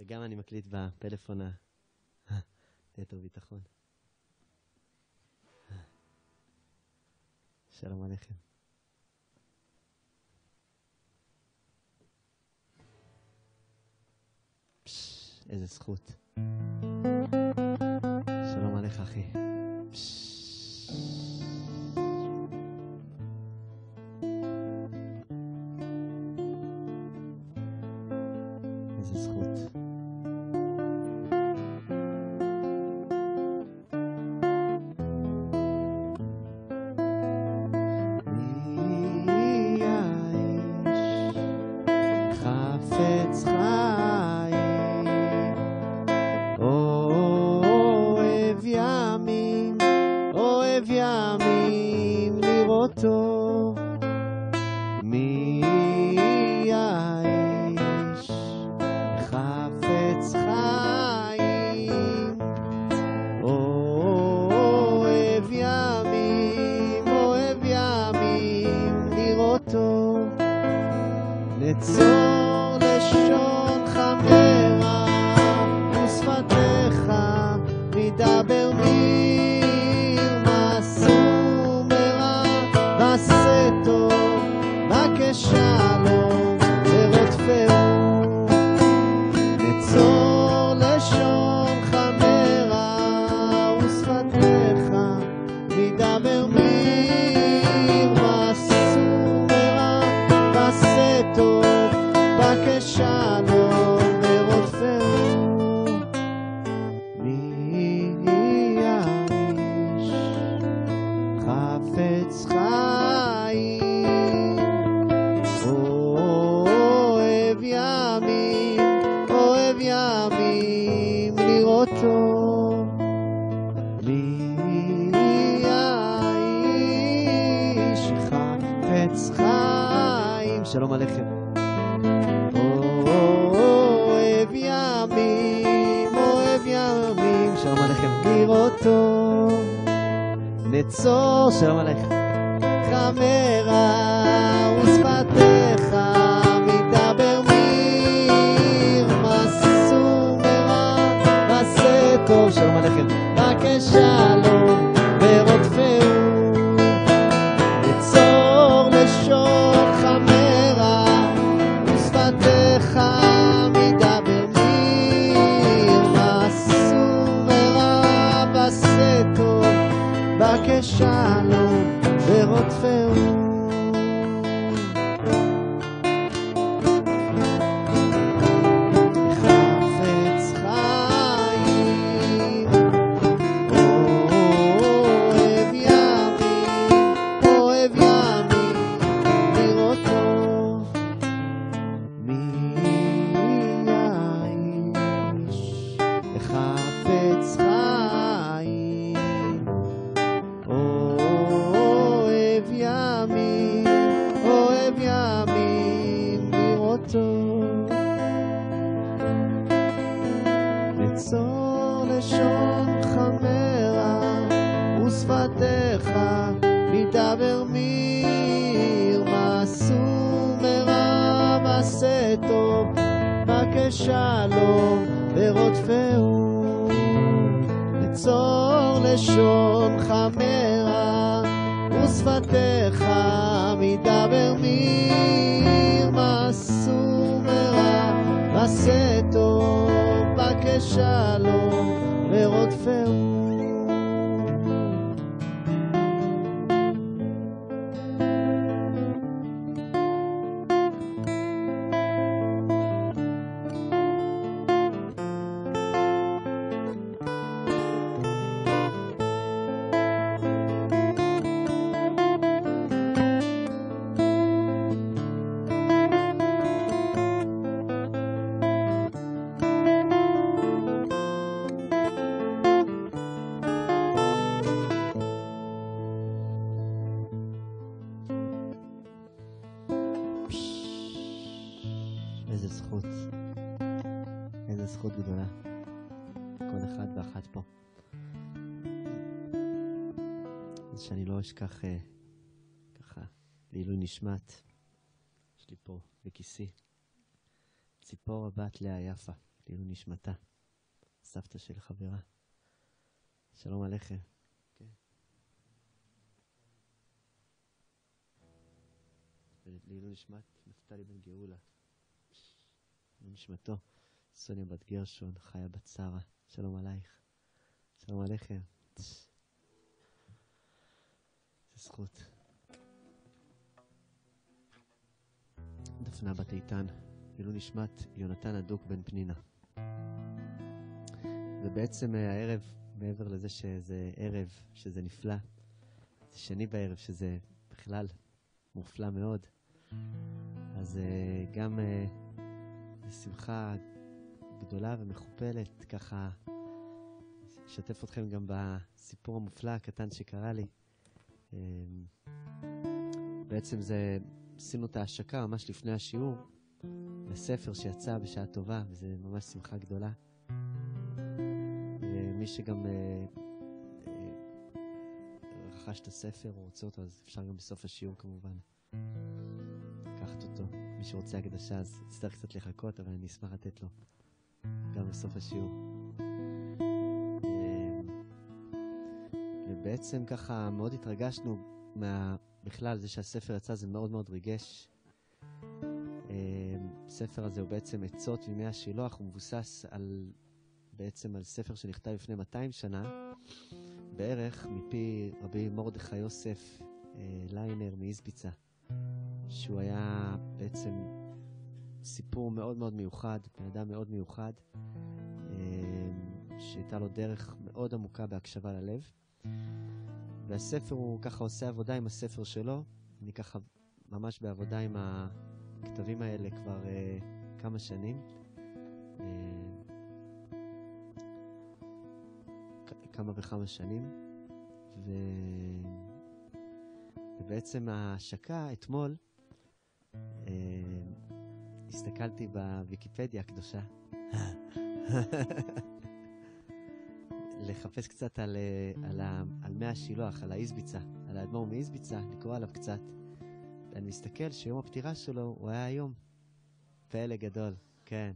וגם אני מקליט בפלאפון ה... ליתר ביטחון. שלום עליכם. איזה זכות. שלום עליך, אחי. ימים, אוהב ימים, שלום עליכם. לראותו. נצור, שלום עליכם. חמרה ושפתיך מדבר מרמה סומרה ועשה טוב שלום עליכם ורודפהו זכות גדולה. כל אחד ואחת פה. אז שאני לא אשכח אה, ככה לעילוי נשמת. יש לי פה בכיסי ציפור הבת לאה יפה, לעילוי נשמתה. סבתא של חברה. שלום עליכם. כן. לעילוי נשמת נפתלי בן גאולה. לעילוי נשמתו. סוניה בת גרשון, חיה בת שרה. שלום עלייך. שלום עליכם. איזה זכות. דפנה בת איתן, עילוי נשמת יונתן הדוק בן פנינה. ובעצם אה, הערב, מעבר לזה שזה ערב, שזה נפלא, זה שני בערב, שזה בכלל מופלא מאוד, אז אה, גם אה, שמחה גדולה ומכופלת, ככה אשתף אתכם גם בסיפור המופלא הקטן שקרה לי. בעצם זה, עשינו את ההשקה ממש לפני השיעור לספר שיצא בשעה טובה, וזה ממש שמחה גדולה. ומי שגם אה, אה, רכש את הספר או רוצה אותו, אז אפשר גם בסוף השיעור כמובן לקחת אותו. מי שרוצה הקדשה אז יצטרך קצת לחכות, אבל אני אשמח לתת לו גם בסוף השיעור. אה, ובעצם ככה מאוד התרגשנו מה... בכלל, זה שהספר יצא זה מאוד מאוד ריגש. הספר הזה הוא בעצם עצות מימי השילוח, הוא מבוסס על, בעצם על ספר שנכתב לפני 200 שנה, בערך מפי רבי מרדכי יוסף אה, ליינר מאיזביצה, שהוא היה בעצם סיפור מאוד מאוד מיוחד, בן אדם מאוד מיוחד, אה, שהייתה לו דרך מאוד עמוקה בהקשבה ללב. והספר הוא ככה עושה עבודה עם הספר שלו, אני ככה ממש בעבודה עם הכתבים האלה כבר uh, כמה שנים. Uh, כמה וכמה שנים. ו... ובעצם ההשקה אתמול, uh, הסתכלתי בוויקיפדיה הקדושה. לחפש קצת על, על, על מי השילוח, על האיזביצה, על האדמו"ר מאיזביצה, לקרוא עליו קצת. ואני מסתכל שיום הפטירה שלו הוא היה היום. פלא גדול, כן,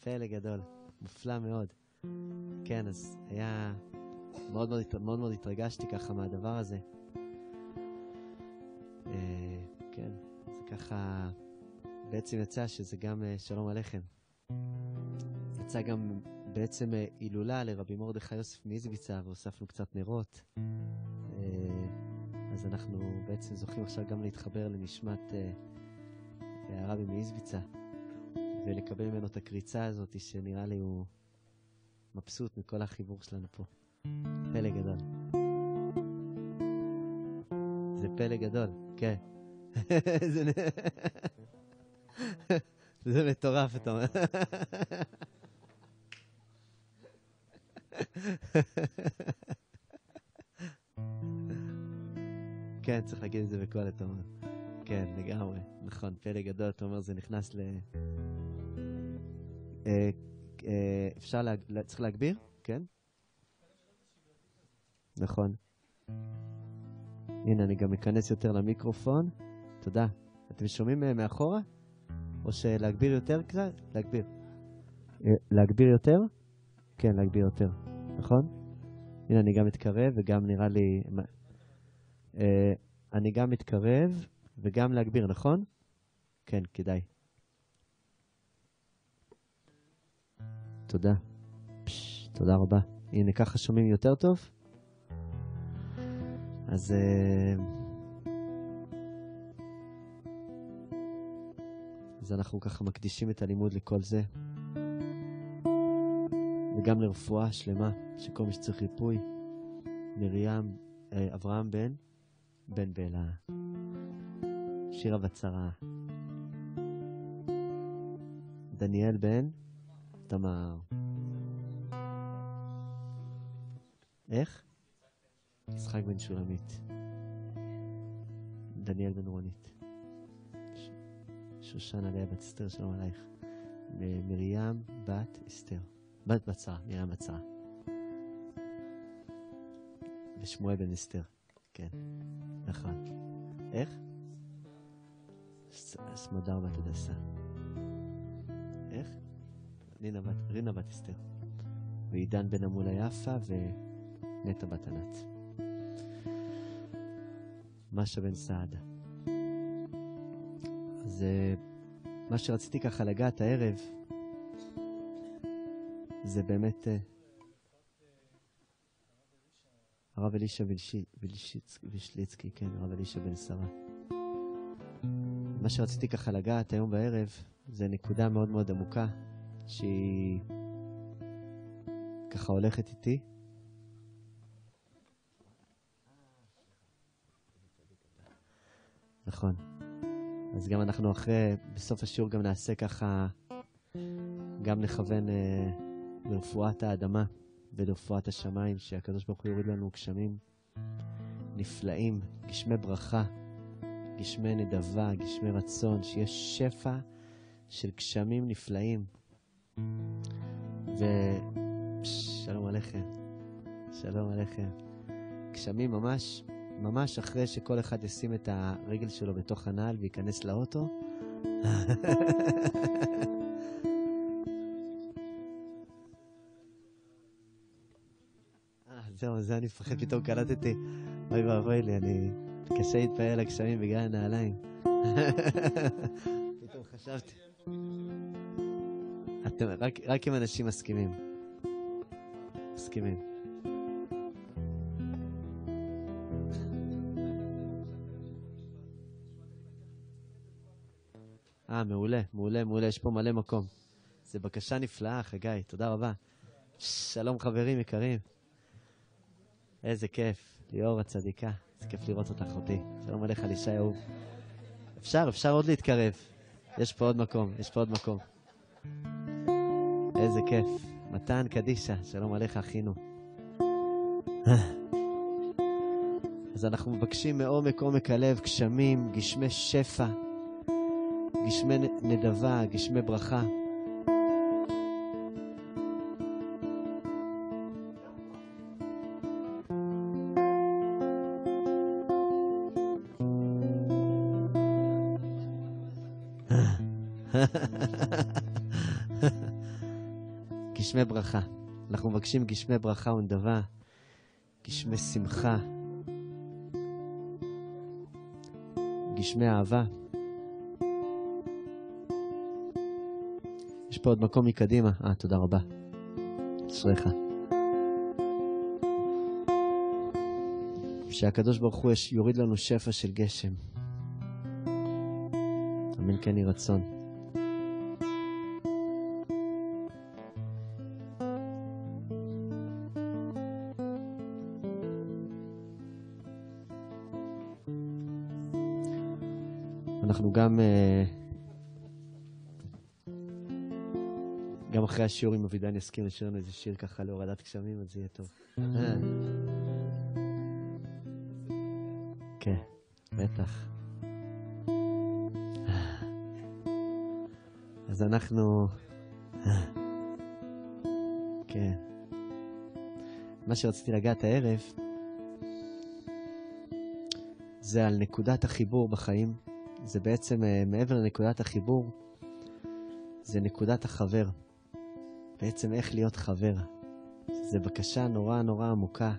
פלא גדול, מופלא מאוד. כן, אז היה... מאוד מאוד, מאוד, מאוד התרגשתי ככה מהדבר הזה. אה, כן, זה ככה... בעצם יצא שזה גם שלום עליכם. יצא גם בעצם הילולה לרבי מרדכי יוסף מאיזביצה, והוספנו קצת נרות. אז אנחנו בעצם זוכים עכשיו גם להתחבר לנשמת הרבי מאיזביצה, ולקבל ממנו את הקריצה הזאת, שנראה לי הוא מבסוט מכל החיבור שלנו פה. פלא גדול. זה פלא גדול, כן. זה מטורף, אתה אומר. בקול, אתה אומר. כן, לגמרי. נכון, פלא גדול, אתה אומר, זה נכנס ל... אה, אה, אפשר, לה... צריך להגביר? כן? נכון. הנה, אני גם אכנס יותר למיקרופון. תודה. אתם שומעים מאחורה? או שלהגביר יותר קצת? להגביר. להגביר יותר? כן, להגביר יותר. נכון? הנה, אני גם מתקרב וגם נראה לי... אה, אני גם מתקרב וגם להגביר, נכון? כן, כדאי. תודה. פש, תודה רבה. הנה, ככה שומעים יותר טוב? אז... אה, אז אנחנו ככה מקדישים את הלימוד לכל זה. וגם לרפואה שלמה, שכל מי שצריך ריפוי. מרים, אה, אברהם בן, בן בלה, שירה בצרה, דניאל בן, תמר. איך? יצחק בן שולמית. דניאל בן רונית. שושנה לאה בת אסתר, שלום עלייך. מרים בת אסתר. בת בצרה, מרים בצרה. ושמואל בן אסתר, כן, נכון. איך? סמדר בת הדסה. איך? רינה בת, רינה בת אסתר, ועידן בן אמולה יפה ונטע בת ענת. משה בן סעדה. אז אה, מה שרציתי ככה לגעת הערב, זה באמת אה, הרב אלישע וילשי- וילשיצ- וישליצקי, כן, הרב אלישע בן שרה. מה שרציתי ככה לגעת היום בערב, זה נקודה מאוד מאוד עמוקה, שהיא ככה הולכת איתי. נכון. אז גם אנחנו אחרי, בסוף השיעור גם נעשה ככה, גם נכוון אה, לרפואת האדמה ולרפואת השמיים, שהקדוש ברוך הוא יוריד לנו גשמים נפלאים, גשמי ברכה, גשמי נדבה, גשמי רצון, שיש שפע של גשמים נפלאים. ושלום עליכם, שלום עליכם. גשמים ממש, ממש אחרי שכל אחד ישים את הרגל שלו בתוך הנעל וייכנס לאוטו. זהו, זה אני מפחד, פתאום קלטתי. אוי ואבוי לי, אני... קשה להתפעל לגשמים בגלל הנעליים. פתאום חשבתי. אתם, רק, רק אם אנשים מסכימים. מסכימים. אה, מעולה, מעולה, מעולה, יש פה מלא מקום. זו בקשה נפלאה, חגי, תודה רבה. שלום חברים יקרים. איזה כיף, ליאור הצדיקה, איזה כיף לראות אותך אותי. שלום עליך, לישי אהוב. אפשר, אפשר עוד להתקרב. יש פה עוד מקום, יש פה עוד מקום. איזה כיף. מתן קדישה, שלום עליך, אחינו. אז אנחנו מבקשים מעומק עומק הלב גשמים, גשמי שפע, גשמי נדבה, גשמי ברכה. גשמי ברכה. אנחנו מבקשים גשמי ברכה ונדבה, גשמי שמחה, גשמי אהבה. יש פה עוד מקום מקדימה. אה, תודה רבה. אשריך. שהקדוש ברוך הוא יוריד לנו שפע של גשם. אמן כן יהי רצון. גם, אה, גם אחרי השיעור, אם אבידן יסכים לשיר לנו איזה שיר ככה להורדת גשמים, אז זה יהיה טוב. אה. כן, בטח. אז אנחנו... כן. מה שרציתי לגעת הערב זה על נקודת החיבור בחיים. זה בעצם אה, מעבר לנקודת החיבור, זה נקודת החבר. בעצם איך להיות חבר. זו בקשה נורא נורא עמוקה.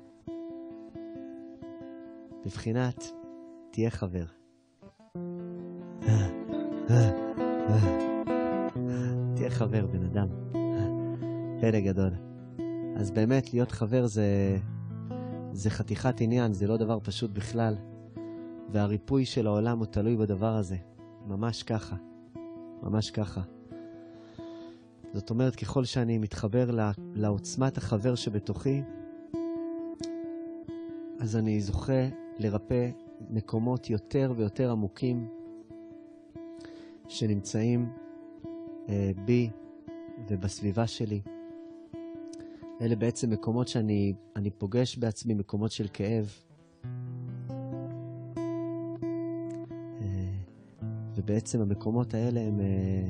בבחינת, תהיה חבר. תהיה חבר, בן אדם. פלא גדול. אז באמת, להיות חבר זה, זה חתיכת עניין, זה לא דבר פשוט בכלל. והריפוי של העולם הוא תלוי בדבר הזה. ממש ככה. ממש ככה. זאת אומרת, ככל שאני מתחבר ל- לעוצמת החבר שבתוכי, אז אני זוכה לרפא מקומות יותר ויותר עמוקים שנמצאים אה, בי ובסביבה שלי. אלה בעצם מקומות שאני אני פוגש בעצמי, מקומות של כאב. ובעצם המקומות האלה הם... אה,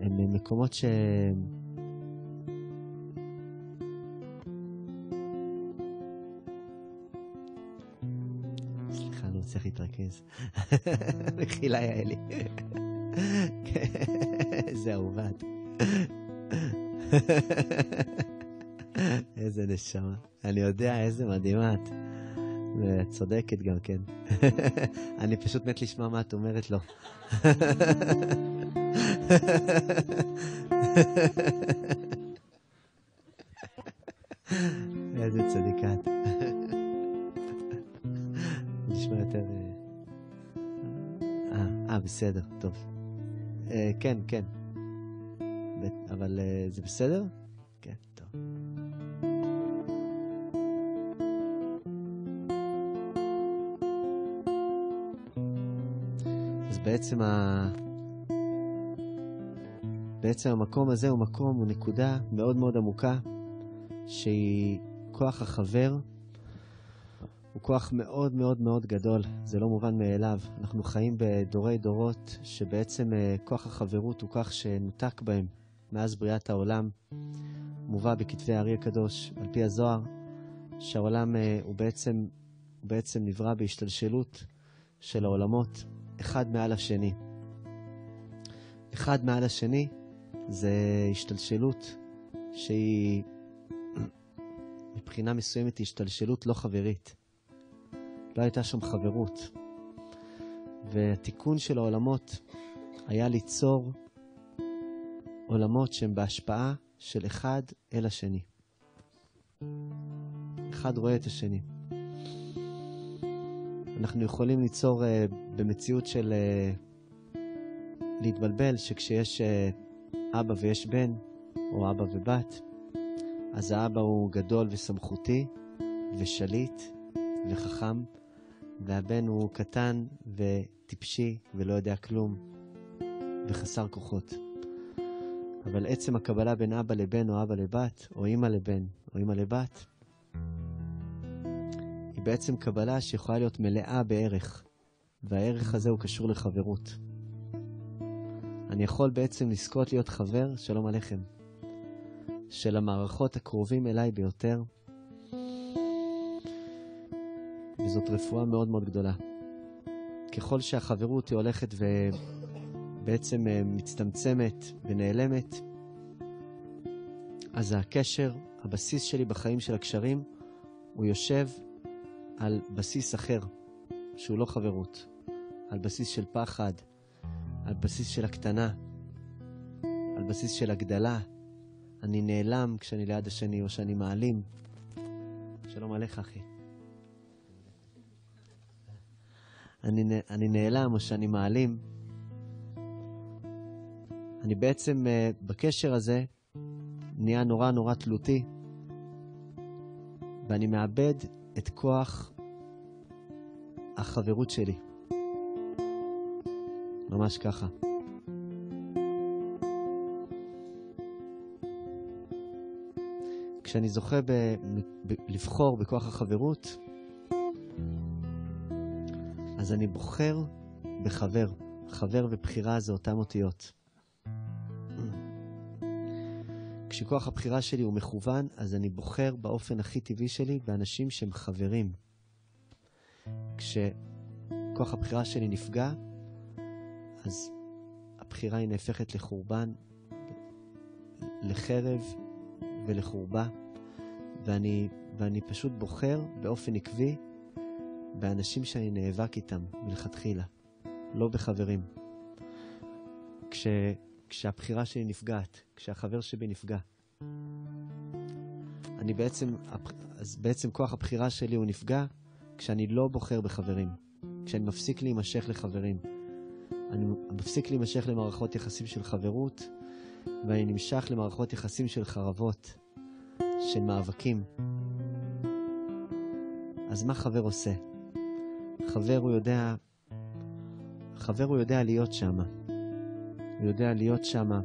הם מקומות ש... סליחה, אני מצליח להתרכז. מחילה, יעלי. איזה אהובת. איזה נשמה. אני יודע איזה מדהימה את. צודקת גם כן. אני פשוט מת לשמוע מה את אומרת לו. איזה צדיקה את. נשמע יותר... אה, אה, בסדר, טוב. אה, כן, כן. אבל אה, זה בסדר? בעצם ה... בעצם המקום הזה הוא מקום, הוא נקודה מאוד מאוד עמוקה, שהיא כוח החבר, הוא כוח מאוד מאוד מאוד גדול, זה לא מובן מאליו. אנחנו חיים בדורי דורות שבעצם אה, כוח החברות הוא כוח שנותק בהם מאז בריאת העולם. מובא בכתבי הארי הקדוש, על פי הזוהר, שהעולם אה, הוא בעצם, הוא בעצם נברא בהשתלשלות של העולמות, אחד מעל השני. אחד מעל השני זה השתלשלות שהיא מבחינה מסוימת היא השתלשלות לא חברית. לא הייתה שם חברות. והתיקון של העולמות היה ליצור עולמות שהם בהשפעה של אחד אל השני. אחד רואה את השני. אנחנו יכולים ליצור uh, במציאות של uh, להתבלבל, שכשיש uh, אבא ויש בן, או אבא ובת, אז האבא הוא גדול וסמכותי, ושליט, וחכם, והבן הוא קטן וטיפשי ולא יודע כלום, וחסר כוחות. אבל עצם הקבלה בין אבא לבן או אבא לבת, או אימא לבן או אימא לבת, בעצם קבלה שיכולה להיות מלאה בערך, והערך הזה הוא קשור לחברות. אני יכול בעצם לזכות להיות חבר, שלום עליכם, של המערכות הקרובים אליי ביותר, וזאת רפואה מאוד מאוד גדולה. ככל שהחברות היא הולכת ובעצם אה, מצטמצמת ונעלמת, אז הקשר, הבסיס שלי בחיים של הקשרים, הוא יושב על בסיס אחר, שהוא לא חברות, על בסיס של פחד, על בסיס של הקטנה, על בסיס של הגדלה. אני נעלם כשאני ליד השני או שאני מעלים. שלום עליך, אחי. אני, אני נעלם או שאני מעלים. אני בעצם uh, בקשר הזה נהיה נורא נורא תלותי, ואני מאבד את כוח החברות שלי. ממש ככה. כשאני זוכה ב- ב- לבחור בכוח החברות, אז אני בוחר בחבר. חבר ובחירה זה אותן אותיות. כשכוח הבחירה שלי הוא מכוון, אז אני בוחר באופן הכי טבעי שלי באנשים שהם חברים. כשכוח הבחירה שלי נפגע, אז הבחירה היא נהפכת לחורבן, לחרב ולחורבה, ואני, ואני פשוט בוחר באופן עקבי באנשים שאני נאבק איתם מלכתחילה, לא בחברים. כש, כשהבחירה שלי נפגעת, כשהחבר שלי נפגע, אני בעצם, אז בעצם כוח הבחירה שלי הוא נפגע כשאני לא בוחר בחברים, כשאני מפסיק להימשך לחברים. אני מפסיק להימשך למערכות יחסים של חברות, ואני נמשך למערכות יחסים של חרבות, של מאבקים. אז מה חבר עושה? חבר הוא יודע, חבר הוא יודע להיות שם. הוא יודע להיות שם. הוא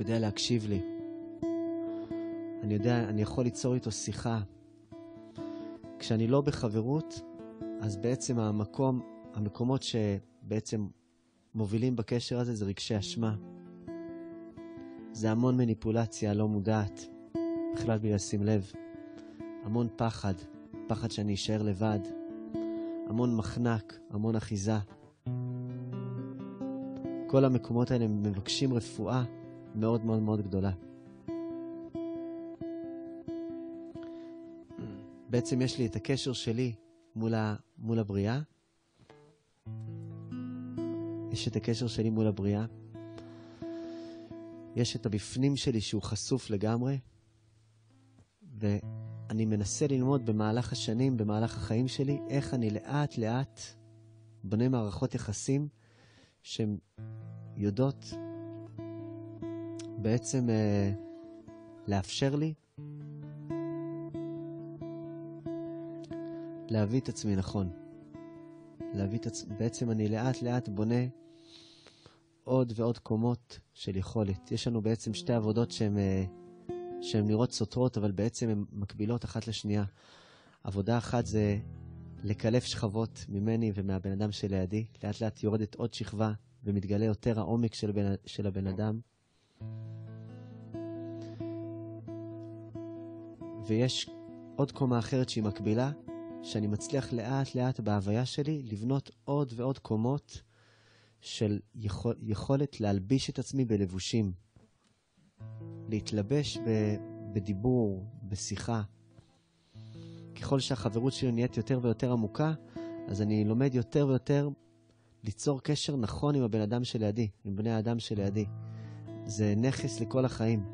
יודע להקשיב לי. אני יודע, אני יכול ליצור איתו שיחה. כשאני לא בחברות, אז בעצם המקום, המקומות שבעצם מובילים בקשר הזה זה רגשי אשמה. זה המון מניפולציה לא מודעת, בכלל בלי לשים לב. המון פחד, פחד שאני אשאר לבד. המון מחנק, המון אחיזה. כל המקומות האלה מבקשים רפואה מאוד מאוד מאוד גדולה. בעצם יש לי את הקשר שלי מול, ה, מול הבריאה. יש את הקשר שלי מול הבריאה. יש את הבפנים שלי שהוא חשוף לגמרי. ואני מנסה ללמוד במהלך השנים, במהלך החיים שלי, איך אני לאט לאט בונה מערכות יחסים שהן יודעות בעצם אה, לאפשר לי להביא את עצמי נכון. להביא את עצמי, בעצם אני לאט לאט בונה עוד ועוד קומות של יכולת. יש לנו בעצם שתי עבודות שהן, אה, נראות סותרות, אבל בעצם הן מקבילות אחת לשנייה. עבודה אחת זה לקלף שכבות ממני ומהבן אדם שלידי. לאט לאט יורדת עוד שכבה ומתגלה יותר העומק של, בן, של הבן אדם. ויש עוד קומה אחרת שהיא מקבילה, שאני מצליח לאט לאט בהוויה שלי לבנות עוד ועוד קומות של יכול, יכולת להלביש את עצמי בלבושים, להתלבש ב, בדיבור, בשיחה. ככל שהחברות שלי נהיית יותר ויותר עמוקה, אז אני לומד יותר ויותר ליצור קשר נכון עם הבן אדם שלידי, עם בני האדם שלידי. זה נכס לכל החיים.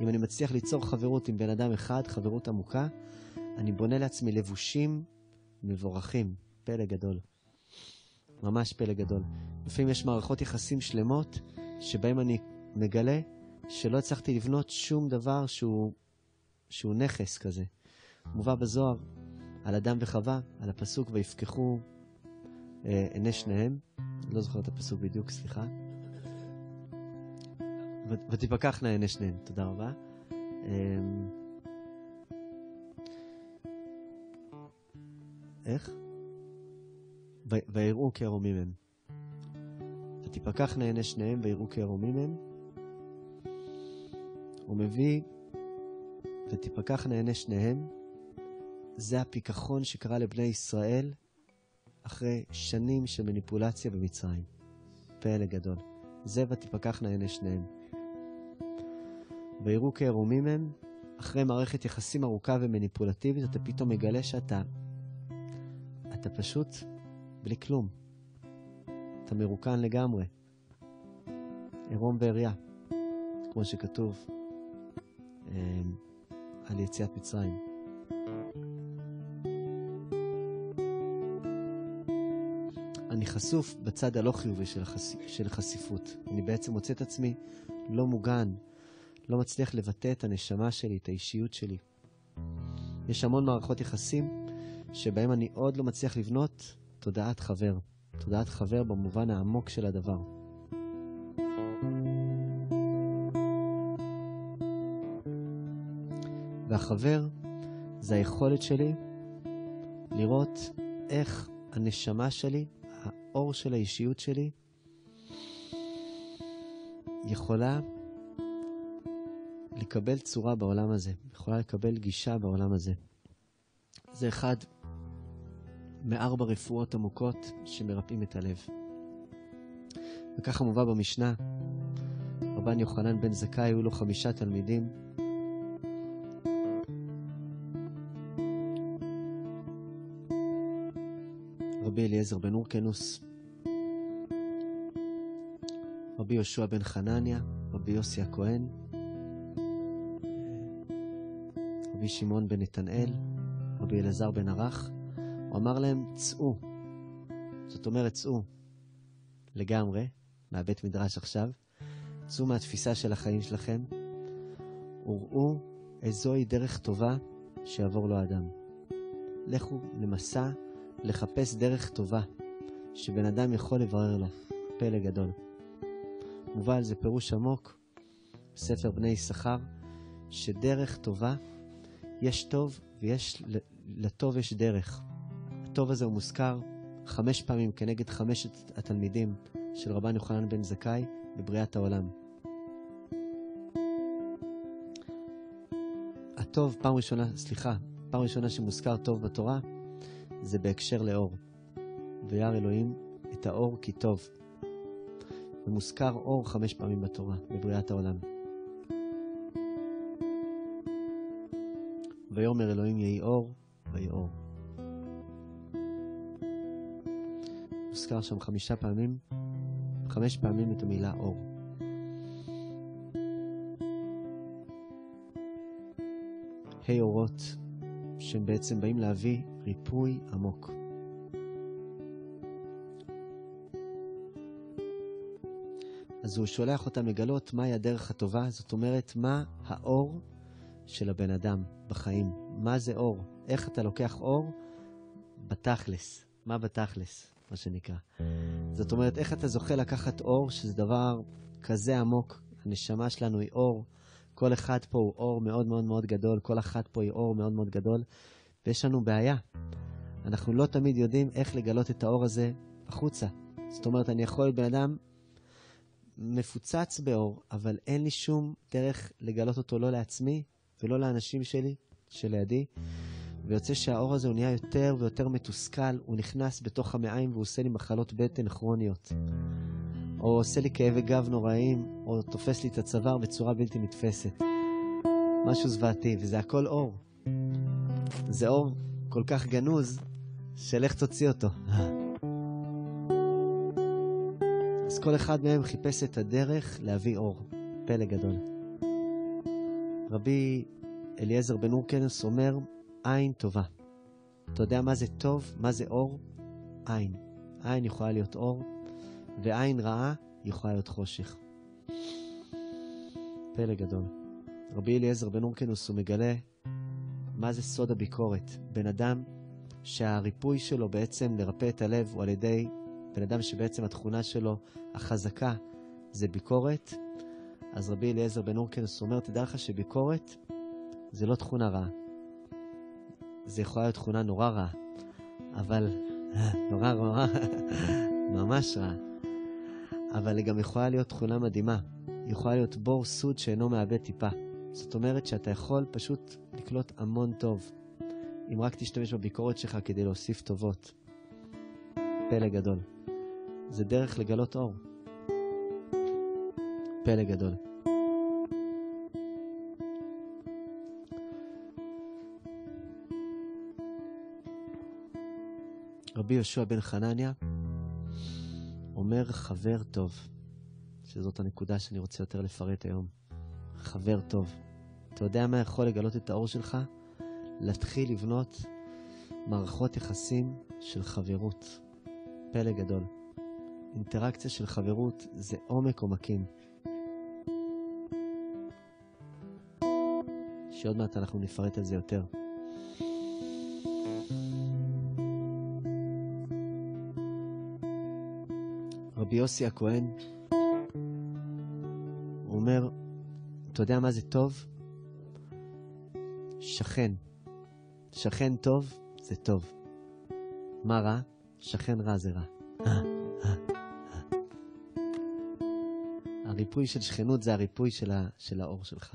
אם אני מצליח ליצור חברות עם בן אדם אחד, חברות עמוקה, אני בונה לעצמי לבושים מבורכים. פלא גדול. ממש פלא גדול. לפעמים יש מערכות יחסים שלמות, שבהם אני מגלה שלא הצלחתי לבנות שום דבר שהוא, שהוא נכס כזה. מובא בזוהר על אדם וחווה, על הפסוק ויפקחו אה, עיני שניהם. לא זוכר את הפסוק בדיוק, סליחה. ותפקחנה עיני שניהם, תודה רבה. אה, איך? ויראו כערומים הם. ותפקחנה עיני שניהם ויראו כערומים הם. הוא מביא, ותפקחנה עיני שניהם, זה הפיכחון שקרה לבני ישראל אחרי שנים של מניפולציה במצרים. פלא גדול. זה ותפקחנה עיני שניהם. ויראו כערומים הם, אחרי מערכת יחסים ארוכה ומניפולטיבית, אתה פתאום מגלה שאתה אתה פשוט בלי כלום. אתה מרוקן לגמרי. עירום ועריה, כמו שכתוב אה, על יציאת מצרים. חשוף בצד הלא חיובי של, החש... של חשיפות. אני בעצם מוצא את עצמי לא מוגן, לא מצליח לבטא את הנשמה שלי, את האישיות שלי. יש המון מערכות יחסים שבהם אני עוד לא מצליח לבנות תודעת חבר. תודעת חבר במובן העמוק של הדבר. והחבר זה היכולת שלי לראות איך הנשמה שלי, האור של האישיות שלי, יכולה לקבל צורה בעולם הזה, יכולה לקבל גישה בעולם הזה. זה אחד מארבע רפואות עמוקות שמרפאים את הלב. וככה מובא במשנה, רבן יוחנן בן זכאי, היו לו חמישה תלמידים. רבי אליעזר בן אורקנוס, רבי יהושע בן חנניה, רבי יוסי הכהן, רבי שמעון בן נתנאל, רבי אלעזר בן ערך, הוא אמר להם, צאו. זאת אומרת, צאו לגמרי, מהבית מדרש עכשיו, צאו מהתפיסה של החיים שלכם, וראו איזוהי דרך טובה שיעבור לו האדם. לכו למסע לחפש דרך טובה שבן אדם יכול לברר לו. פלא גדול. מובא על זה פירוש עמוק, ספר בני יששכר, שדרך טובה, יש טוב ויש, לטוב יש דרך. הטוב הזה הוא מוזכר חמש פעמים כנגד חמשת התלמידים של רבן יוחנן בן זכאי בבריאת העולם. הטוב, פעם ראשונה, סליחה, פעם ראשונה שמוזכר טוב בתורה, זה בהקשר לאור. וירא אלוהים את האור כי טוב. ומוזכר אור חמש פעמים בתורה, בבריאת העולם. ויאמר אלוהים יהי אור, ויהי אור. מוזכר שם חמישה פעמים, חמש פעמים את המילה אור. ה' אורות, שהם בעצם באים להביא ריפוי עמוק. אז הוא שולח אותם לגלות מהי הדרך הטובה, זאת אומרת, מה האור של הבן אדם בחיים. מה זה אור? איך אתה לוקח אור בתכלס. מה בתכלס, מה שנקרא. זאת אומרת, איך אתה זוכה לקחת אור, שזה דבר כזה עמוק. הנשמה שלנו היא אור. כל אחד פה הוא אור מאוד מאוד מאוד גדול, כל אחת פה היא אור מאוד מאוד גדול, ויש לנו בעיה. אנחנו לא תמיד יודעים איך לגלות את האור הזה החוצה. זאת אומרת, אני יכול להיות בן אדם מפוצץ באור, אבל אין לי שום דרך לגלות אותו לא לעצמי ולא לאנשים שלי, שלידי. ויוצא שהאור הזה הוא נהיה יותר ויותר מתוסכל, הוא נכנס בתוך המעיים והוא עושה לי מחלות בטן כרוניות. או עושה לי כאבי גב נוראים, או תופס לי את הצוואר בצורה בלתי נתפסת. משהו זוועתי, וזה הכל אור. זה אור כל כך גנוז, של איך תוציא אותו. אז כל אחד מהם חיפש את הדרך להביא אור. פלא גדול. רבי אליעזר בן אורקנס אומר, עין טובה. אתה יודע מה זה טוב? מה זה אור? עין. עין יכולה להיות אור, ועין רעה יכולה להיות חושך. פלא גדול. רבי אליעזר בן אורקנוס הוא מגלה מה זה סוד הביקורת. בן אדם שהריפוי שלו בעצם לרפא את הלב הוא על ידי בן אדם שבעצם התכונה שלו החזקה זה ביקורת, אז רבי אליעזר בן אורקנוס אומר, תדע לך שביקורת זה לא תכונה רעה. זה יכולה להיות תכונה נורא רעה, אבל נורא נורא, ממש רעה. אבל היא גם יכולה להיות תכונה מדהימה. היא יכולה להיות בור סוד שאינו מאבד טיפה. זאת אומרת שאתה יכול פשוט לקלוט המון טוב, אם רק תשתמש בביקורת שלך כדי להוסיף טובות. פלא גדול. זה דרך לגלות אור. פלא גדול. רבי יהושע בן חנניה אומר חבר טוב, שזאת הנקודה שאני רוצה יותר לפרט היום. חבר טוב. אתה יודע מה יכול לגלות את האור שלך? להתחיל לבנות מערכות יחסים של חברות. פלא גדול. אינטראקציה של חברות זה עומק עומקים. שעוד מעט אנחנו נפרט על זה יותר. רבי יוסי הכהן, אומר, אתה יודע מה זה טוב? שכן. שכן טוב זה טוב. מה רע? שכן רע זה רע. הריפוי של שכנות זה הריפוי של, ה, של האור שלך.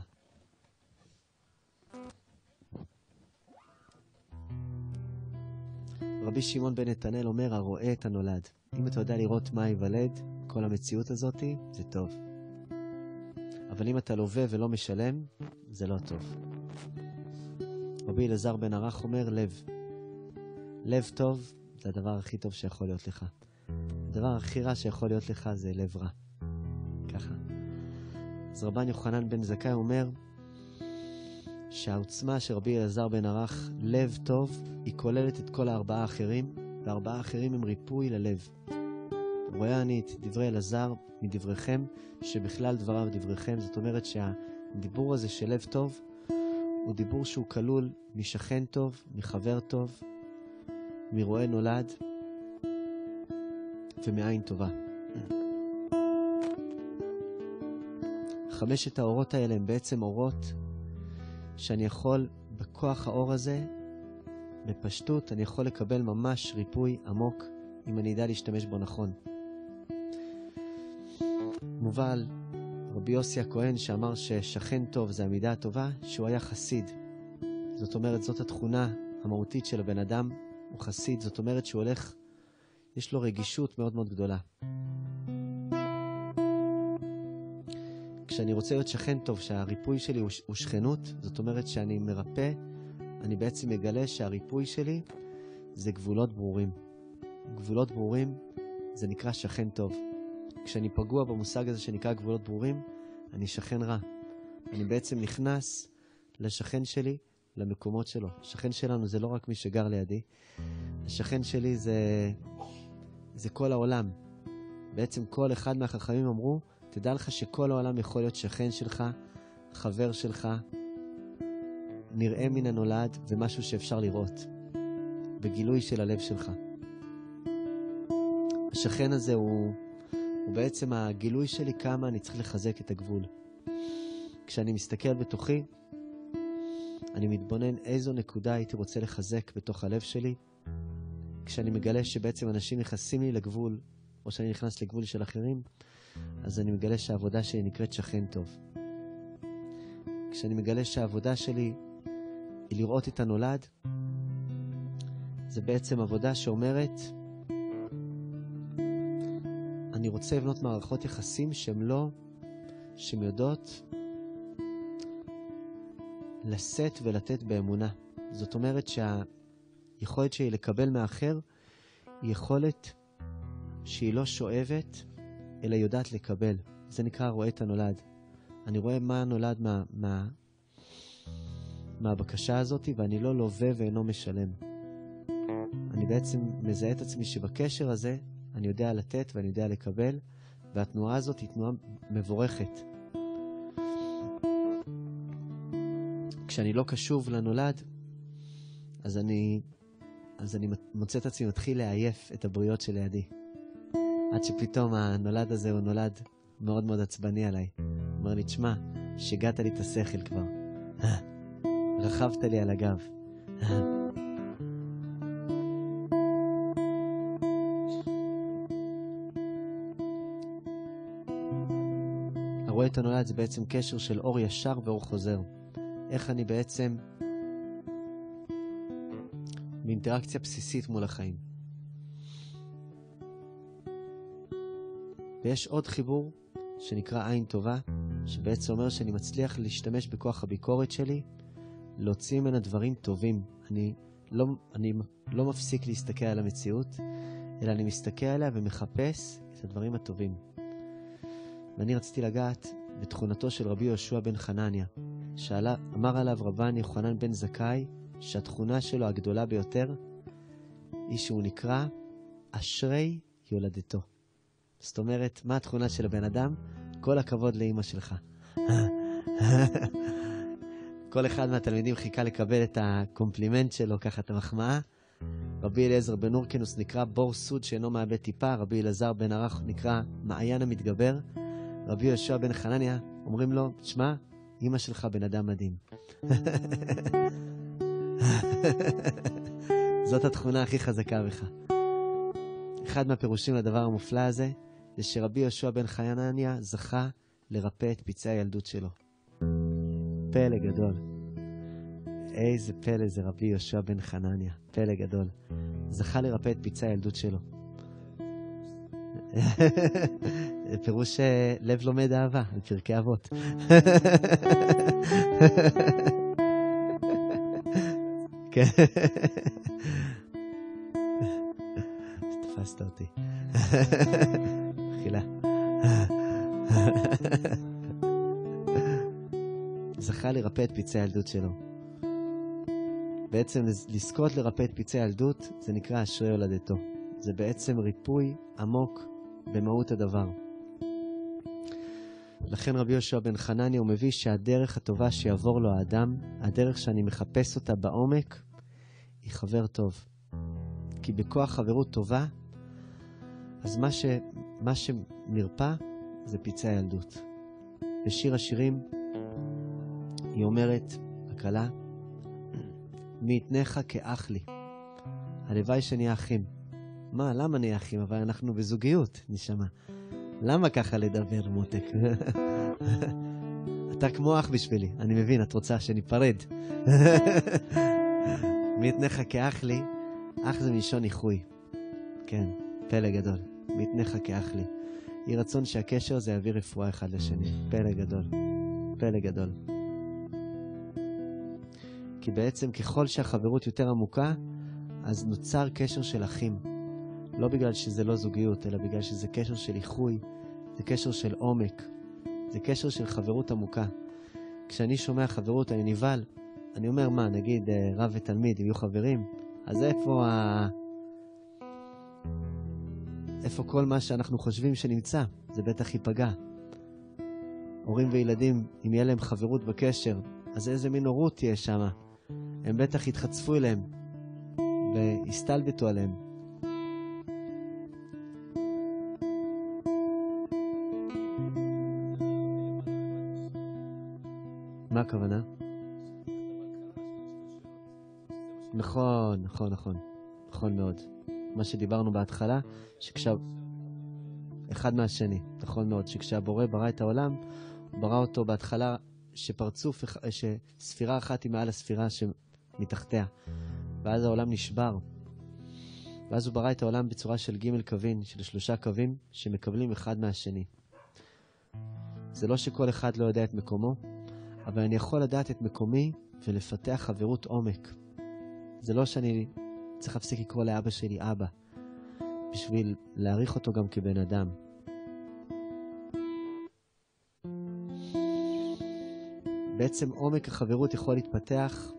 רבי שמעון בן נתנאל אומר, הרואה את הנולד. אם אתה יודע לראות מה ייוולד, כל המציאות הזאת, זה טוב. אבל אם אתה לווה ולא משלם, זה לא טוב. רבי אלעזר בן ערך אומר, לב. לב טוב זה הדבר הכי טוב שיכול להיות לך. הדבר הכי רע שיכול להיות לך זה לב רע. ככה. אז רבן יוחנן בן זכאי אומר שהעוצמה של רבי אלעזר בן ערך, לב טוב, היא כוללת את כל הארבעה האחרים, והארבעה האחרים הם ריפוי ללב. רואה אני את דברי אלעזר מדבריכם, שבכלל דבריו דבריכם. זאת אומרת שהדיבור הזה של לב טוב, הוא דיבור שהוא כלול משכן טוב, מחבר טוב, מרועה נולד ומעין טובה. חמשת האורות האלה הם בעצם אורות שאני יכול, בכוח האור הזה, בפשטות, אני יכול לקבל ממש ריפוי עמוק אם אני אדע להשתמש בו נכון. מובא על רבי יוסי הכהן שאמר ששכן טוב זה המידה הטובה, שהוא היה חסיד. זאת אומרת, זאת התכונה המהותית של הבן אדם, הוא חסיד. זאת אומרת שהוא הולך יש לו רגישות מאוד מאוד גדולה. כשאני רוצה להיות שכן טוב, שהריפוי שלי הוא, שכנות, זאת אומרת שאני מרפא, אני בעצם מגלה שהריפוי שלי זה גבולות ברורים. גבולות ברורים זה נקרא שכן טוב. כשאני פגוע במושג הזה שנקרא גבולות ברורים, אני שכן רע. אני בעצם נכנס לשכן שלי, למקומות שלו. השכן שלנו זה לא רק מי שגר לידי, השכן שלי זה, זה כל העולם. בעצם כל אחד מהחכמים אמרו, תדע לך שכל העולם יכול להיות שכן שלך, חבר שלך, נראה מן הנולד ומשהו שאפשר לראות, בגילוי של הלב שלך. השכן הזה הוא, הוא בעצם הגילוי שלי כמה אני צריך לחזק את הגבול. כשאני מסתכל בתוכי, אני מתבונן איזו נקודה הייתי רוצה לחזק בתוך הלב שלי. כשאני מגלה שבעצם אנשים נכנסים לי לגבול, או שאני נכנס לגבול של אחרים, אז אני מגלה שהעבודה שלי נקראת שכן טוב. כשאני מגלה שהעבודה שלי היא לראות את הנולד, זה בעצם עבודה שאומרת, רוצה לבנות מערכות יחסים שהן לא, שהן יודעות לשאת ולתת באמונה. זאת אומרת שהיכולת שלי לקבל מאחר היא יכולת שהיא לא שואבת, אלא יודעת לקבל. זה נקרא רואה את הנולד. אני רואה מה נולד מה, מה, מהבקשה הזאת, ואני לא לווה ואינו משלם. אני בעצם מזהה את עצמי שבקשר הזה אני יודע לתת ואני יודע לקבל, והתנועה הזאת היא תנועה מבורכת. כשאני לא קשוב לנולד, אז אני, אז אני מוצא את עצמי מתחיל לעייף את הבריות שלידי. עד שפתאום הנולד הזה הוא נולד מאוד מאוד עצבני עליי. הוא אומר לי, תשמע, שיגעת לי את השכל כבר. רכבת לי על הגב. את הנולד זה בעצם קשר של אור ישר ואור חוזר. איך אני בעצם באינטראקציה בסיסית מול החיים. ויש עוד חיבור שנקרא עין טובה, שבעצם אומר שאני מצליח להשתמש בכוח הביקורת שלי, להוציא ממנה דברים טובים. אני לא, אני לא מפסיק להסתכל על המציאות, אלא אני מסתכל עליה ומחפש את הדברים הטובים. ואני רציתי לגעת בתכונתו של רבי יהושע בן חנניה, שאמר עליו רבן יוחנן בן זכאי, שהתכונה שלו הגדולה ביותר היא שהוא נקרא אשרי יולדתו. זאת אומרת, מה התכונה של הבן אדם? כל הכבוד לאימא שלך. כל אחד מהתלמידים חיכה לקבל את הקומפלימנט שלו, ככה את המחמאה. רבי אליעזר בן הורקנוס נקרא בור סיד שאינו מאבד טיפה, רבי אלעזר בן ערך נקרא מעיין המתגבר, רבי יהושע בן חנניה, אומרים לו, שמע, אימא שלך בן אדם מדהים. זאת התכונה הכי חזקה בך. אחד מהפירושים לדבר המופלא הזה, זה שרבי יהושע בן חנניה זכה לרפא את פצעי הילדות שלו. פלא גדול. איזה פלא זה רבי יהושע בן חנניה, פלא גדול. זכה לרפא את פצעי הילדות שלו. פירוש אה, לב לומד אהבה, בפרקי אבות. כן. תפסת אותי. חילה. זכה לרפא את פצעי הילדות שלו. בעצם לזכות לרפא את פצעי הילדות זה נקרא אשרי הולדתו. זה בעצם ריפוי עמוק במהות הדבר. לכן רבי יהושע בן חנניה הוא מביא שהדרך הטובה שיעבור לו האדם, הדרך שאני מחפש אותה בעומק, היא חבר טוב. כי בכוח חברות טובה, אז מה, ש, מה שנרפא זה פצעי הילדות. בשיר השירים היא אומרת, הכלה, מי יתנך כאח לי. הלוואי שנהיה אחים. מה, למה נהיה אחים? אבל אנחנו בזוגיות, נשמה. למה ככה לדבר, מותק? אתה כמו אח בשבילי, אני מבין, את רוצה שניפרד. מי יתנך כאח לי? אח זה מלשון איחוי. כן, פלא גדול. מתניך כאח לי. יהי רצון שהקשר הזה יביא רפואה אחד לשני. פלא גדול. פלא גדול. כי בעצם ככל שהחברות יותר עמוקה, אז נוצר קשר של אחים. לא בגלל שזה לא זוגיות, אלא בגלל שזה קשר של איחוי, זה קשר של עומק, זה קשר של חברות עמוקה. כשאני שומע חברות, אני נבהל. אני אומר, מה, נגיד אה, רב ותלמיד, יהיו חברים? אז איפה ה... איפה כל מה שאנחנו חושבים שנמצא? זה בטח ייפגע. הורים וילדים, אם יהיה להם חברות בקשר, אז איזה מין הורות תהיה שם? הם בטח יתחצפו אליהם ויסתלבטו עליהם. הכוונה? נכון, נכון, נכון. נכון מאוד. מה שדיברנו בהתחלה, שכשה... אחד מהשני, נכון מאוד, שכשהבורא ברא את העולם, הוא ברא אותו בהתחלה שפרצוף, שספירה אחת היא מעל הספירה שמתחתיה. ואז העולם נשבר. ואז הוא ברא את העולם בצורה של ג' קווים, של שלושה קווים, שמקבלים אחד מהשני. זה לא שכל אחד לא יודע את מקומו, אבל אני יכול לדעת את מקומי ולפתח חברות עומק. זה לא שאני צריך להפסיק לקרוא לאבא שלי אבא, בשביל להעריך אותו גם כבן אדם. בעצם עומק החברות יכול להתפתח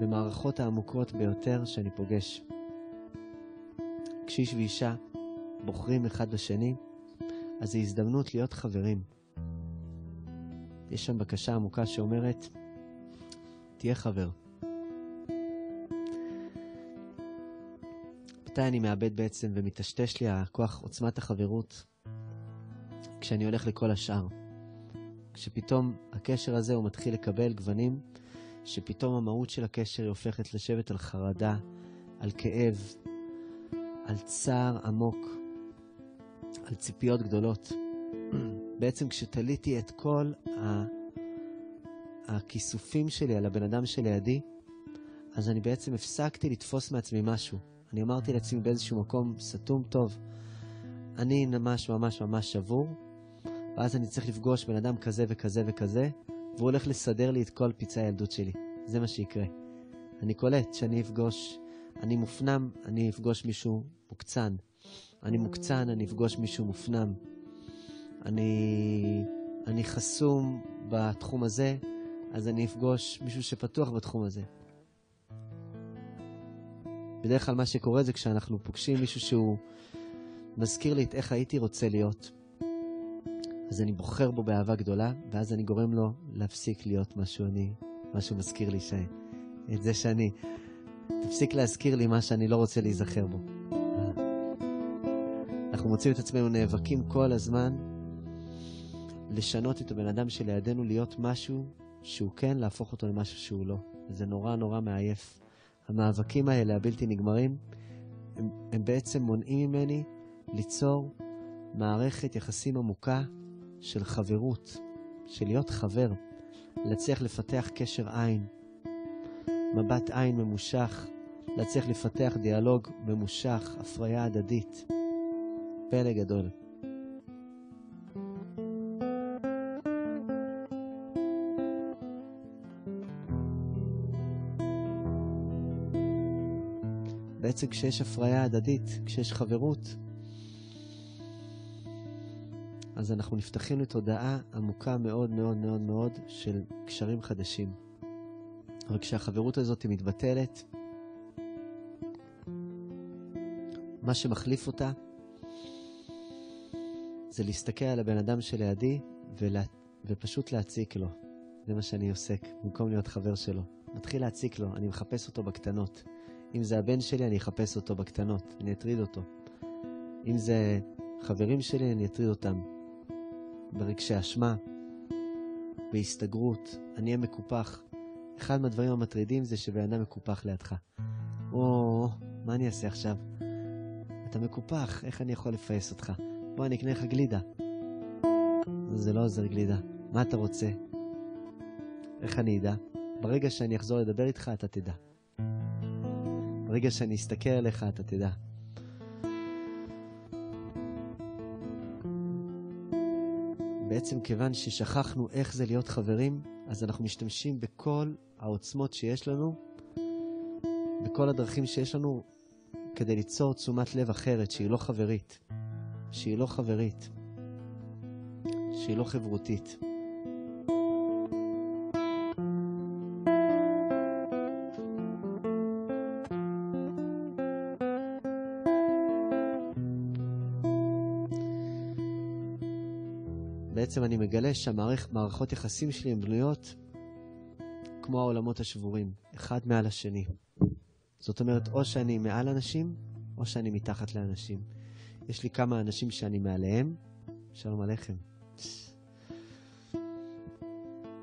במערכות העמוקות ביותר שאני פוגש. כשאיש ואישה בוחרים אחד בשני, אז זו הזדמנות להיות חברים. יש שם בקשה עמוקה שאומרת, תהיה חבר. מתי אני מאבד בעצם ומטשטש לי הכוח, עוצמת החברות? כשאני הולך לכל השאר. כשפתאום הקשר הזה הוא מתחיל לקבל גוונים, שפתאום המהות של הקשר היא הופכת לשבת על חרדה, על כאב, על צער עמוק, על ציפיות גדולות. בעצם כשתליתי את כל ה... הכיסופים שלי על הבן אדם שלידי, אז אני בעצם הפסקתי לתפוס מעצמי משהו. אני אמרתי לעצמי באיזשהו מקום סתום טוב, אני ממש ממש ממש שבור, ואז אני צריך לפגוש בן אדם כזה וכזה וכזה, והוא הולך לסדר לי את כל פצעי הילדות שלי. זה מה שיקרה. אני קולט שאני אפגוש, אני מופנם, אני אפגוש מישהו מוקצן. אני מוקצן, אני אפגוש מישהו מופנם. אני, אני חסום בתחום הזה, אז אני אפגוש מישהו שפתוח בתחום הזה. בדרך כלל מה שקורה זה כשאנחנו פוגשים מישהו שהוא מזכיר לי את איך הייתי רוצה להיות. אז אני בוחר בו באהבה גדולה, ואז אני גורם לו להפסיק להיות מה שהוא אני, מה שהוא מזכיר לי, ש... את זה שאני. תפסיק להזכיר לי מה שאני לא רוצה להיזכר בו. אנחנו מוצאים את עצמנו נאבקים כל הזמן לשנות את הבן אדם שלידינו להיות משהו שהוא כן, להפוך אותו למשהו שהוא לא. זה נורא נורא מעייף. המאבקים האלה, הבלתי נגמרים, הם, הם בעצם מונעים ממני ליצור מערכת יחסים עמוקה של חברות, של להיות חבר, להצליח לפתח קשר עין, מבט עין ממושך, להצליח לפתח דיאלוג ממושך, הפריה הדדית. פלא גדול. בעצם כשיש הפריה הדדית, כשיש חברות, אז אנחנו נפתחים לתודעה עמוקה מאוד מאוד מאוד מאוד של קשרים חדשים. אבל כשהחברות הזאת מתבטלת, מה שמחליף אותה זה להסתכל על הבן אדם שלידי ולה... ופשוט להציק לו. זה מה שאני עוסק, במקום להיות חבר שלו. מתחיל להציק לו, אני מחפש אותו בקטנות. אם זה הבן שלי, אני אחפש אותו בקטנות, אני אטריד אותו. אם זה חברים שלי, אני אטריד אותם. ברגשי אשמה, בהסתגרות, אני אהיה מקופח. אחד מהדברים המטרידים זה שבן אדם מקופח לידך. או, מה אני אעשה עכשיו? אתה מקופח, איך אני יכול לפייס אותך? בוא, אני אקנה לך גלידה. זה לא עוזר גלידה. מה אתה רוצה? איך אני אדע? ברגע שאני אחזור לדבר איתך, אתה תדע. ברגע שאני אסתכל עליך, אתה תדע. בעצם כיוון ששכחנו איך זה להיות חברים, אז אנחנו משתמשים בכל העוצמות שיש לנו, בכל הדרכים שיש לנו, כדי ליצור תשומת לב אחרת, שהיא לא חברית, שהיא לא חברית, שהיא לא חברותית. בעצם אני מגלה שהמערכות יחסים שלי הן בנויות כמו העולמות השבורים, אחד מעל השני. זאת אומרת, או שאני מעל אנשים, או שאני מתחת לאנשים. יש לי כמה אנשים שאני מעליהם, שלום עליכם.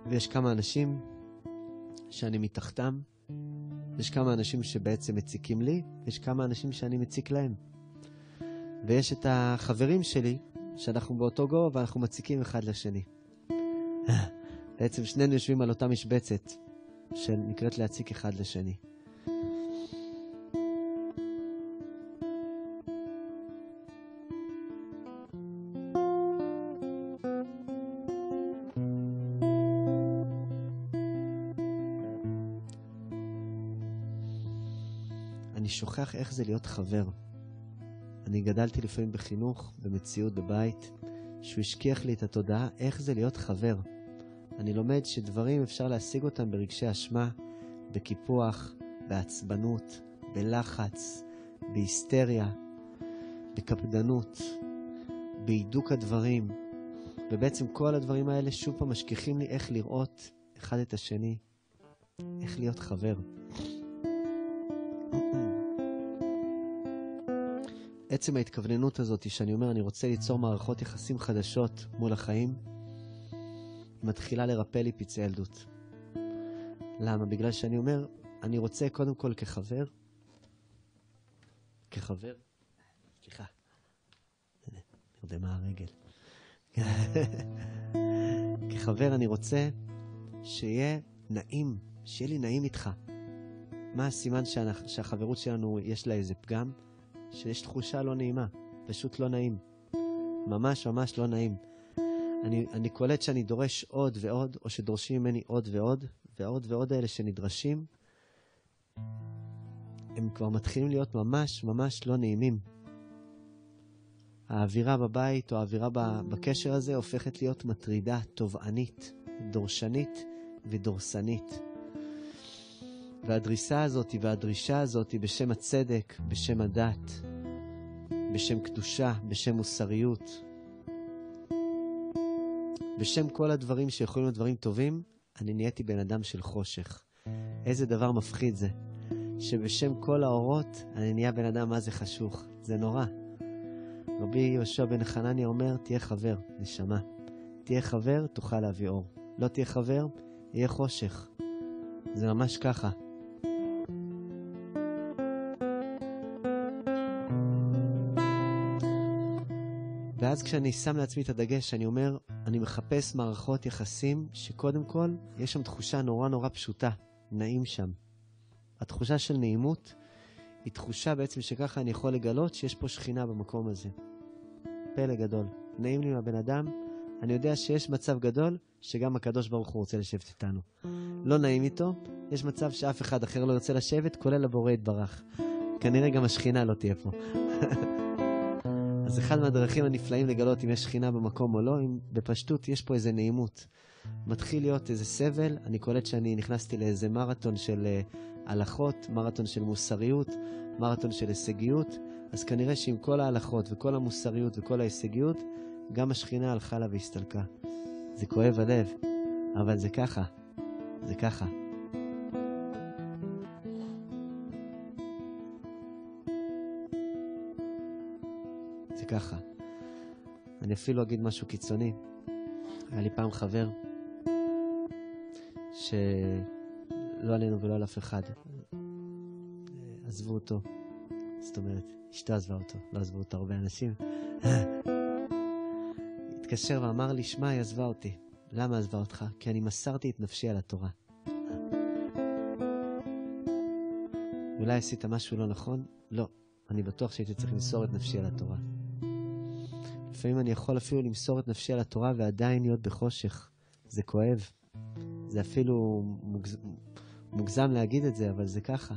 ויש כמה אנשים שאני מתחתם, יש כמה אנשים שבעצם מציקים לי, יש כמה אנשים שאני מציק להם. ויש את החברים שלי, שאנחנו באותו גובה ואנחנו מציקים אחד לשני. בעצם שנינו יושבים על אותה משבצת שנקראת להציק אחד לשני. אני שוכח איך זה להיות חבר. אני גדלתי לפעמים בחינוך, במציאות, בבית, שהוא השכיח לי את התודעה איך זה להיות חבר. אני לומד שדברים אפשר להשיג אותם ברגשי אשמה, בקיפוח, בעצבנות, בלחץ, בהיסטריה, בקפדנות, בהידוק הדברים, ובעצם כל הדברים האלה שוב פעם משכיחים לי איך לראות אחד את השני, איך להיות חבר. עצם ההתכווננות הזאת, שאני אומר, אני רוצה ליצור מערכות יחסים חדשות מול החיים, מתחילה לרפא לי פצעי ילדות. למה? בגלל שאני אומר, אני רוצה קודם כל כחבר, כחבר, סליחה, נרדמה הרגל. כחבר אני רוצה שיהיה נעים, שיהיה לי נעים איתך. מה הסימן שהחברות שלנו יש לה איזה פגם? שיש תחושה לא נעימה, פשוט לא נעים. ממש ממש לא נעים. אני, אני קולט שאני דורש עוד ועוד, או שדורשים ממני עוד ועוד, והעוד ועוד האלה שנדרשים, הם כבר מתחילים להיות ממש ממש לא נעימים. האווירה בבית או האווירה בקשר הזה הופכת להיות מטרידה, תובענית, דורשנית ודורסנית. והדריסה הזאת והדרישה הזאת בשם הצדק, בשם הדת, בשם קדושה, בשם מוסריות, בשם כל הדברים שיכולים להיות דברים טובים, אני נהייתי בן אדם של חושך. איזה דבר מפחיד זה, שבשם כל האורות אני נהיה בן אדם מה זה חשוך. זה נורא. רבי יהושע בן חנניה אומר, תהיה חבר, נשמה. תהיה חבר, תוכל להביא אור. לא תהיה חבר, יהיה חושך. זה ממש ככה. ואז כשאני שם לעצמי את הדגש, אני אומר, אני מחפש מערכות יחסים שקודם כל, יש שם תחושה נורא נורא פשוטה, נעים שם. התחושה של נעימות היא תחושה בעצם שככה אני יכול לגלות שיש פה שכינה במקום הזה. פלא גדול. נעים לי מהבן אדם, אני יודע שיש מצב גדול שגם הקדוש ברוך הוא רוצה לשבת איתנו. לא נעים איתו, יש מצב שאף אחד אחר לא ירצה לשבת, כולל הבורא יתברך. כנראה גם השכינה לא תהיה פה. אז אחד מהדרכים הנפלאים לגלות אם יש שכינה במקום או לא, אם בפשטות יש פה איזה נעימות. מתחיל להיות איזה סבל, אני קולט שאני נכנסתי לאיזה מרתון של uh, הלכות, מרתון של מוסריות, מרתון של הישגיות, אז כנראה שעם כל ההלכות וכל המוסריות וכל ההישגיות, גם השכינה הלכה לה והסתלקה. זה כואב הלב, אבל זה ככה, זה ככה. ככה. אני אפילו אגיד משהו קיצוני. היה לי פעם חבר, שלא עלינו ולא על אף אחד. עזבו אותו. זאת אומרת, אשתו עזבה אותו, לא עזבו אותו הרבה אנשים. התקשר ואמר לי, שמע, היא עזבה אותי. למה עזבה אותך? כי אני מסרתי את נפשי על התורה. אולי עשית משהו לא נכון? לא. אני בטוח שהייתי צריך למסור את נפשי על התורה. לפעמים אני יכול אפילו למסור את נפשי על התורה ועדיין להיות בחושך. זה כואב. זה אפילו מוגז... מוגזם להגיד את זה, אבל זה ככה.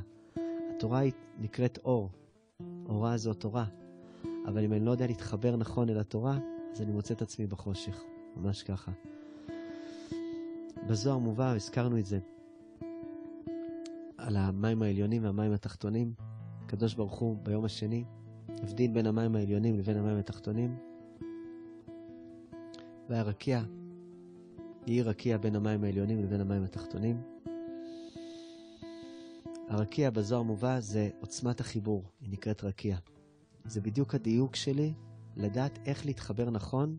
התורה היא נקראת אור. אורה זו תורה. אבל אם אני לא יודע להתחבר נכון אל התורה, אז אני מוצא את עצמי בחושך. ממש ככה. בזוהר מובא, הזכרנו את זה, על המים העליונים והמים התחתונים. הקדוש ברוך הוא ביום השני הבדיל בין המים העליונים לבין המים התחתונים. והרקיע, היא רקיע בין המים העליונים לבין המים התחתונים. הרקיע בזוהר מובא זה עוצמת החיבור, היא נקראת רקיע. זה בדיוק הדיוק שלי לדעת איך להתחבר נכון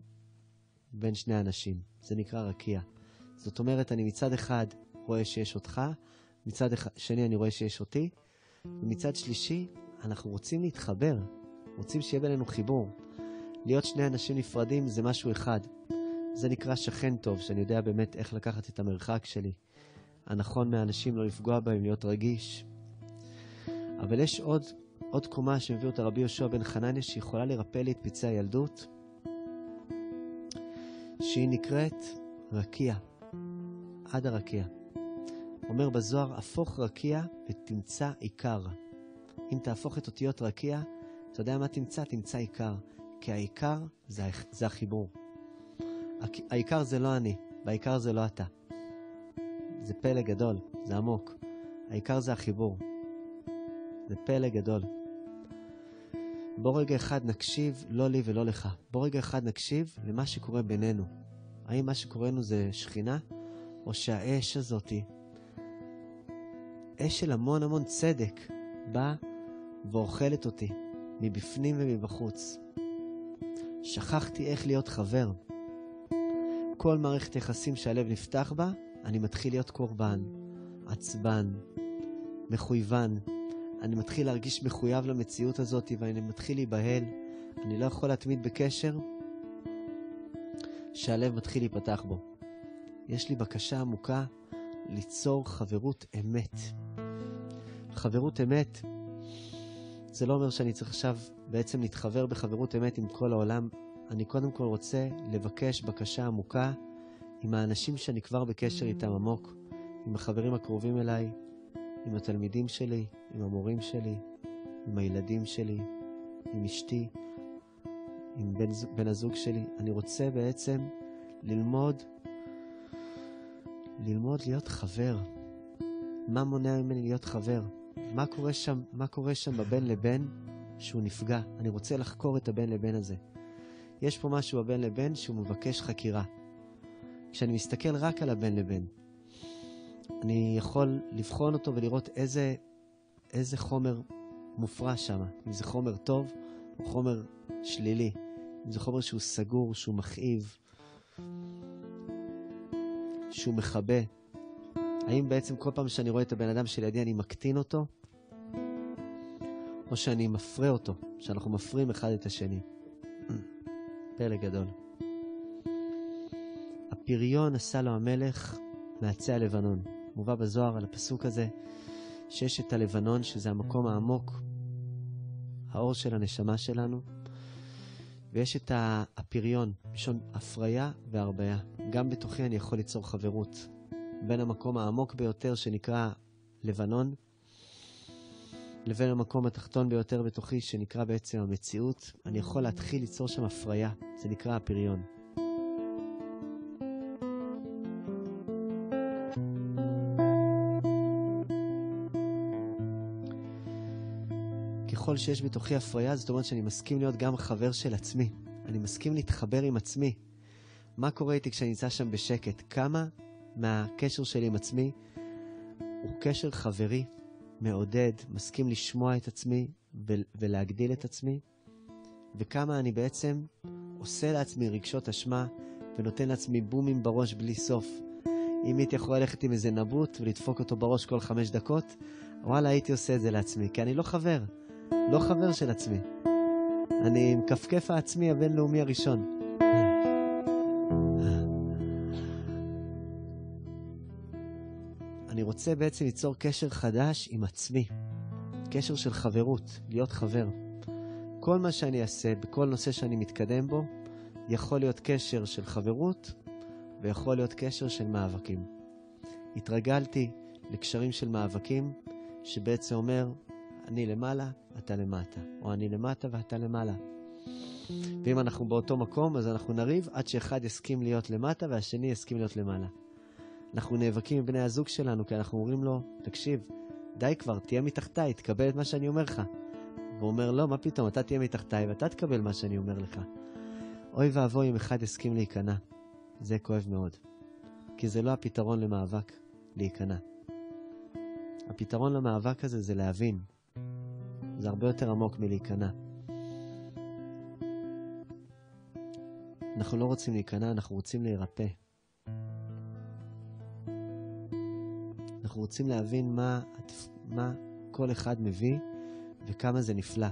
בין שני אנשים. זה נקרא רקיע. זאת אומרת, אני מצד אחד רואה שיש אותך, מצד שני אני רואה שיש אותי, ומצד שלישי אנחנו רוצים להתחבר, רוצים שיהיה בינינו חיבור. להיות שני אנשים נפרדים זה משהו אחד. זה נקרא שכן טוב, שאני יודע באמת איך לקחת את המרחק שלי. הנכון מהאנשים, לא לפגוע בהם, להיות רגיש. אבל יש עוד, עוד קומה שמביא אותה רבי יהושע בן חנניה, שיכולה לרפא לי את פצעי הילדות, שהיא נקראת רקיע, עד הרקיע. אומר בזוהר, הפוך רקיע ותמצא עיקר. אם תהפוך את אותיות רקיע, אתה יודע מה תמצא? תמצא עיקר. כי העיקר זה, זה החיבור. העיקר זה לא אני, והעיקר זה לא אתה. זה פלא גדול, זה עמוק. העיקר זה החיבור. זה פלא גדול. בוא רגע אחד נקשיב, לא לי ולא לך. בוא רגע אחד נקשיב למה שקורה בינינו. האם מה שקורה לנו זה שכינה, או שהאש הזאתי, אש של המון המון צדק, באה ואוכלת אותי, מבפנים ומבחוץ. שכחתי איך להיות חבר. כל מערכת יחסים שהלב נפתח בה, אני מתחיל להיות קורבן, עצבן, מחויבן. אני מתחיל להרגיש מחויב למציאות הזאת ואני מתחיל להיבהל. אני לא יכול להתמיד בקשר שהלב מתחיל להיפתח בו. יש לי בקשה עמוקה ליצור חברות אמת. חברות אמת, זה לא אומר שאני צריך עכשיו בעצם להתחבר בחברות אמת עם כל העולם. אני קודם כל רוצה לבקש בקשה עמוקה עם האנשים שאני כבר בקשר איתם עמוק, עם החברים הקרובים אליי, עם התלמידים שלי, עם המורים שלי, עם הילדים שלי, עם אשתי, עם בן, בן הזוג שלי. אני רוצה בעצם ללמוד, ללמוד להיות חבר. מה מונע ממני להיות חבר? מה קורה שם, מה קורה שם בבין לבין שהוא נפגע? אני רוצה לחקור את הבין לבין הזה. יש פה משהו בבין לבין שהוא מבקש חקירה. כשאני מסתכל רק על הבין לבין, אני יכול לבחון אותו ולראות איזה, איזה חומר מופרש שם. אם זה חומר טוב או חומר שלילי. אם זה חומר שהוא סגור, שהוא מכאיב, שהוא מכבה. האם בעצם כל פעם שאני רואה את הבן אדם שלידי אני מקטין אותו? או שאני מפרה אותו, שאנחנו מפרים אחד את השני. פלא גדול. הפריון עשה לו המלך מעצי הלבנון. מובא בזוהר על הפסוק הזה שיש את הלבנון, שזה המקום העמוק, האור של הנשמה שלנו, ויש את הפריון, מלשון הפריה והרביה. גם בתוכי אני יכול ליצור חברות בין המקום העמוק ביותר שנקרא לבנון, לבין המקום התחתון ביותר בתוכי שנקרא בעצם המציאות. אני יכול להתחיל ליצור שם הפריה, זה נקרא הפריון. ככל שיש בתוכי הפריה, זאת אומרת שאני מסכים להיות גם חבר של עצמי. אני מסכים להתחבר עם עצמי. מה קורה איתי כשאני נמצא שם בשקט? כמה מהקשר שלי עם עצמי הוא קשר חברי, מעודד, מסכים לשמוע את עצמי ולהגדיל את עצמי, וכמה אני בעצם עושה לעצמי רגשות אשמה ונותן לעצמי בומים בראש בלי סוף. אם הייתי יכול ללכת עם איזה נבוט ולדפוק אותו בראש כל חמש דקות, וואלה, הייתי עושה את זה לעצמי, כי אני לא חבר. לא חבר של עצמי. אני מכפכף העצמי הבינלאומי הראשון. רוצה בעצם ליצור קשר חדש עם עצמי. קשר של חברות, להיות חבר. כל מה שאני אעשה, בכל נושא שאני מתקדם בו, יכול להיות קשר של חברות ויכול להיות קשר של מאבקים. התרגלתי לקשרים של מאבקים, שבעצם אומר, אני למעלה, אתה למטה, או אני למטה ואתה למעלה. ואם אנחנו באותו מקום, אז אנחנו נריב עד שאחד יסכים להיות למטה והשני יסכים להיות למעלה. אנחנו נאבקים עם בני הזוג שלנו, כי אנחנו אומרים לו, תקשיב, די כבר, תהיה מתחתיי, תקבל את מה שאני אומר לך. והוא אומר, לא, מה פתאום, אתה תהיה מתחתיי ואתה תקבל מה שאני אומר לך. אוי ואבוי אם אחד יסכים להיכנע. זה כואב מאוד. כי זה לא הפתרון למאבק, להיכנע. הפתרון למאבק הזה זה להבין. זה הרבה יותר עמוק מלהיכנע. אנחנו לא רוצים להיכנע, אנחנו רוצים להירפא. אנחנו רוצים להבין מה, מה כל אחד מביא וכמה זה נפלא.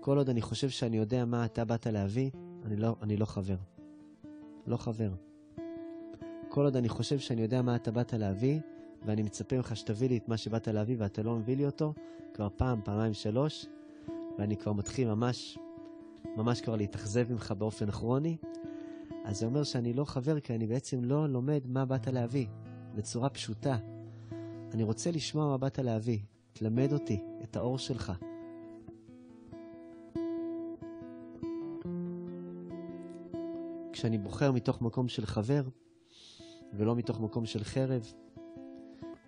כל עוד אני חושב שאני יודע מה אתה באת להביא, אני לא, אני לא חבר. לא חבר. כל עוד אני חושב שאני יודע מה אתה באת להביא, ואני מצפה ממך שתביא לי את מה שבאת להביא ואתה לא מביא לי אותו, כבר פעם, פעמיים, שלוש, ואני כבר מתחיל ממש, ממש כבר להתאכזב ממך באופן כרוני, אז זה אומר שאני לא חבר, כי אני בעצם לא לומד מה באת להביא, בצורה פשוטה. אני רוצה לשמוע מה באת להביא. תלמד אותי את האור שלך. כשאני בוחר מתוך מקום של חבר, ולא מתוך מקום של חרב,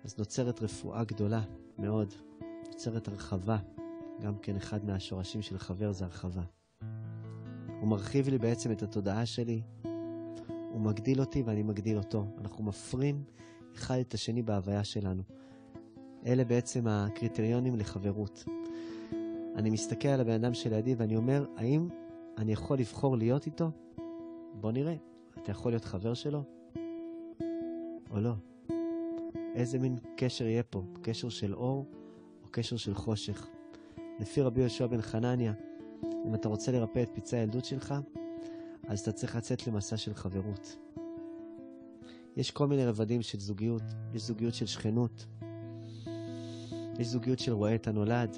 אז נוצרת רפואה גדולה מאוד, נוצרת הרחבה. גם כן אחד מהשורשים של חבר זה הרחבה. הוא מרחיב לי בעצם את התודעה שלי, הוא מגדיל אותי ואני מגדיל אותו. אנחנו מפרים אחד את השני בהוויה שלנו. אלה בעצם הקריטריונים לחברות. אני מסתכל על הבן אדם שלידי ואני אומר, האם אני יכול לבחור להיות איתו? בוא נראה. אתה יכול להיות חבר שלו? או לא? איזה מין קשר יהיה פה? קשר של אור או קשר של חושך? לפי רבי יהושע בן חנניה, אם אתה רוצה לרפא את פצעי הילדות שלך, אז אתה צריך לצאת למסע של חברות. יש כל מיני רבדים של זוגיות, יש זוגיות של שכנות, יש זוגיות של רואה את הנולד,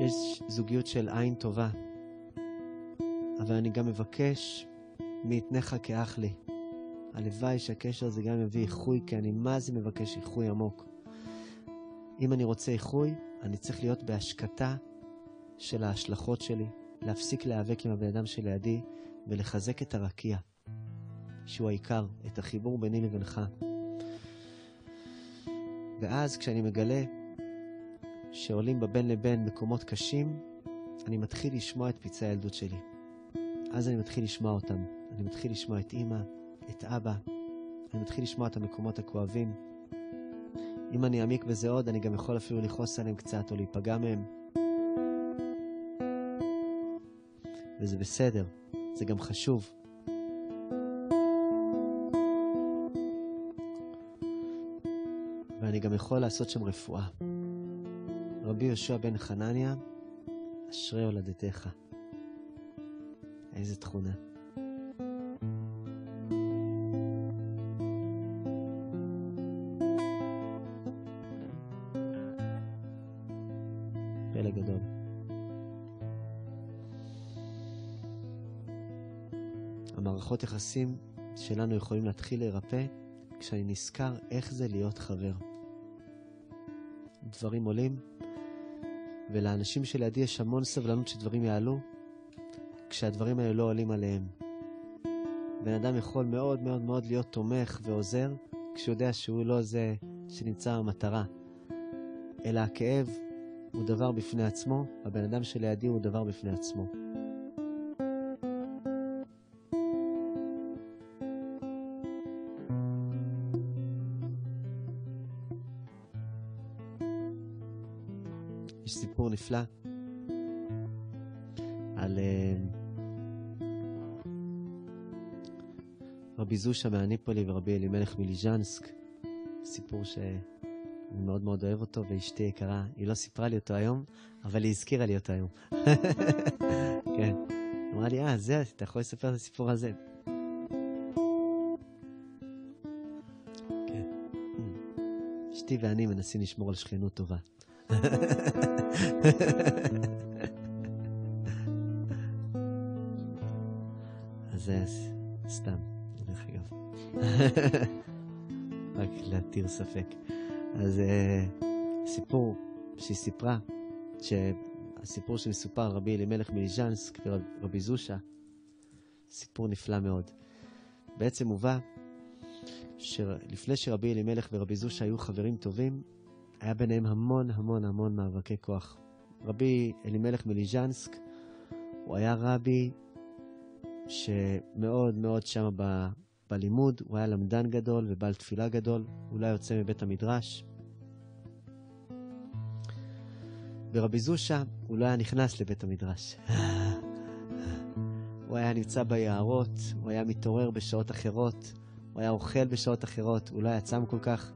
יש זוגיות של עין טובה, אבל אני גם מבקש מאתנך כאח לי. הלוואי שהקשר הזה גם יביא איחוי, כי אני מה זה מבקש איחוי עמוק. אם אני רוצה איחוי, אני צריך להיות בהשקטה של ההשלכות שלי, להפסיק להיאבק עם הבן אדם שלידי ולחזק את הרקיע, שהוא העיקר, את החיבור ביני לבינך. ואז כשאני מגלה שעולים בבין לבין מקומות קשים, אני מתחיל לשמוע את פצעי הילדות שלי. אז אני מתחיל לשמוע אותם. אני מתחיל לשמוע את אימא, את אבא, אני מתחיל לשמוע את המקומות הכואבים. אם אני אעמיק בזה עוד, אני גם יכול אפילו לכעוס עליהם קצת או להיפגע מהם. וזה בסדר, זה גם חשוב. ואני גם יכול לעשות שם רפואה. רבי יהושע בן חנניה, אשרי הולדתך. איזה תכונה. המערכות יחסים שלנו יכולים להתחיל להירפא כשאני נזכר איך זה להיות חבר. דברים עולים, ולאנשים שלידי יש המון סבלנות שדברים יעלו, כשהדברים האלה לא עולים עליהם. בן אדם יכול מאוד מאוד מאוד להיות תומך ועוזר, כשהוא יודע שהוא לא זה שנמצא במטרה, אלא הכאב הוא דבר בפני עצמו, הבן אדם שלידי הוא דבר בפני עצמו. נפלא על uh, רבי זושה מהניפולי ורבי אלימלך מליז'נסק, סיפור שאני מאוד מאוד אוהב אותו, ואשתי יקרה, היא לא סיפרה לי אותו היום, אבל היא הזכירה לי אותו היום. כן. אמרה לי, אה, זה, אתה יכול לספר את הסיפור הזה. כן. אשתי ואני מנסים לשמור על שכנות טובה. אז זה סתם, דרך אגב. רק להתיר ספק. אז uh, סיפור שהיא סיפרה, שהסיפור שמסופר על רבי אלימלך מליז'נסק ורבי זושה, סיפור נפלא מאוד. בעצם מובא שלפני שרבי אלימלך ורבי זושה היו חברים טובים, היה ביניהם המון המון המון מאבקי כוח. רבי אלימלך מליז'נסק, הוא היה רבי שמאוד מאוד שם ב, בלימוד, הוא היה למדן גדול ובעל תפילה גדול, הוא לא יוצא מבית המדרש. ורבי זושה, הוא לא היה נכנס לבית המדרש. הוא היה נמצא ביערות, הוא היה מתעורר בשעות אחרות, הוא היה אוכל בשעות אחרות, הוא לא היה צם כל כך.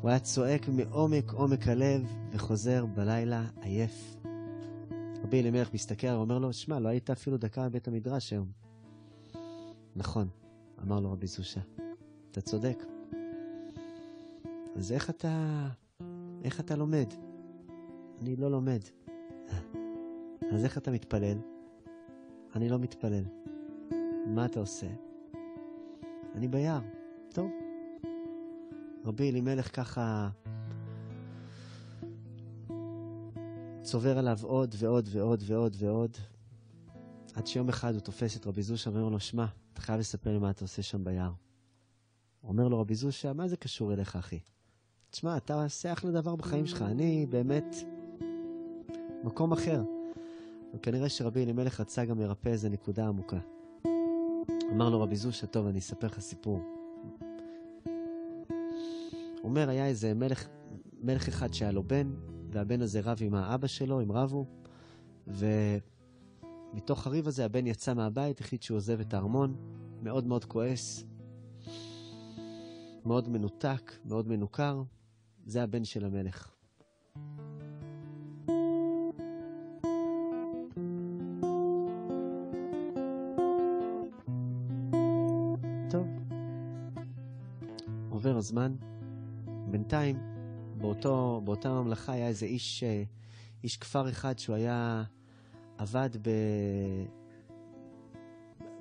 הוא היה צועק מעומק עומק הלב וחוזר בלילה עייף. רבי אלימלך מסתכל ואומר לו, שמע, לא היית אפילו דקה בבית המדרש היום. נכון, אמר לו רבי זושה, אתה צודק. אז איך אתה, איך אתה לומד? אני לא לומד. אז איך אתה מתפלל? אני לא מתפלל. מה אתה עושה? אני ביער. טוב. רבי אלימלך ככה צובר עליו עוד ועוד ועוד ועוד ועוד, עד שיום אחד הוא תופס את רבי זושה ואומר לו, שמע, אתה חייב לספר לי מה אתה עושה שם ביער. אומר לו רבי זושה, מה זה קשור אליך, אחי? תשמע, אתה עושה אחלה דבר בחיים שלך, אני באמת מקום אחר. וכנראה שרבי אלימלך רצה גם לרפא איזה נקודה עמוקה. אמר לו רבי זושה, טוב, אני אספר לך סיפור. אומר, היה איזה מלך, מלך אחד שהיה לו בן, והבן הזה רב עם האבא שלו, הם רבו, ומתוך הריב הזה הבן יצא מהבית, החליט שהוא עוזב את הארמון, מאוד מאוד כועס, מאוד מנותק, מאוד מנוכר. זה הבן של המלך. טוב, עובר הזמן, בינתיים, באותו, באותה ממלכה היה איזה איש, אה, איש כפר אחד שהוא היה, עבד ב,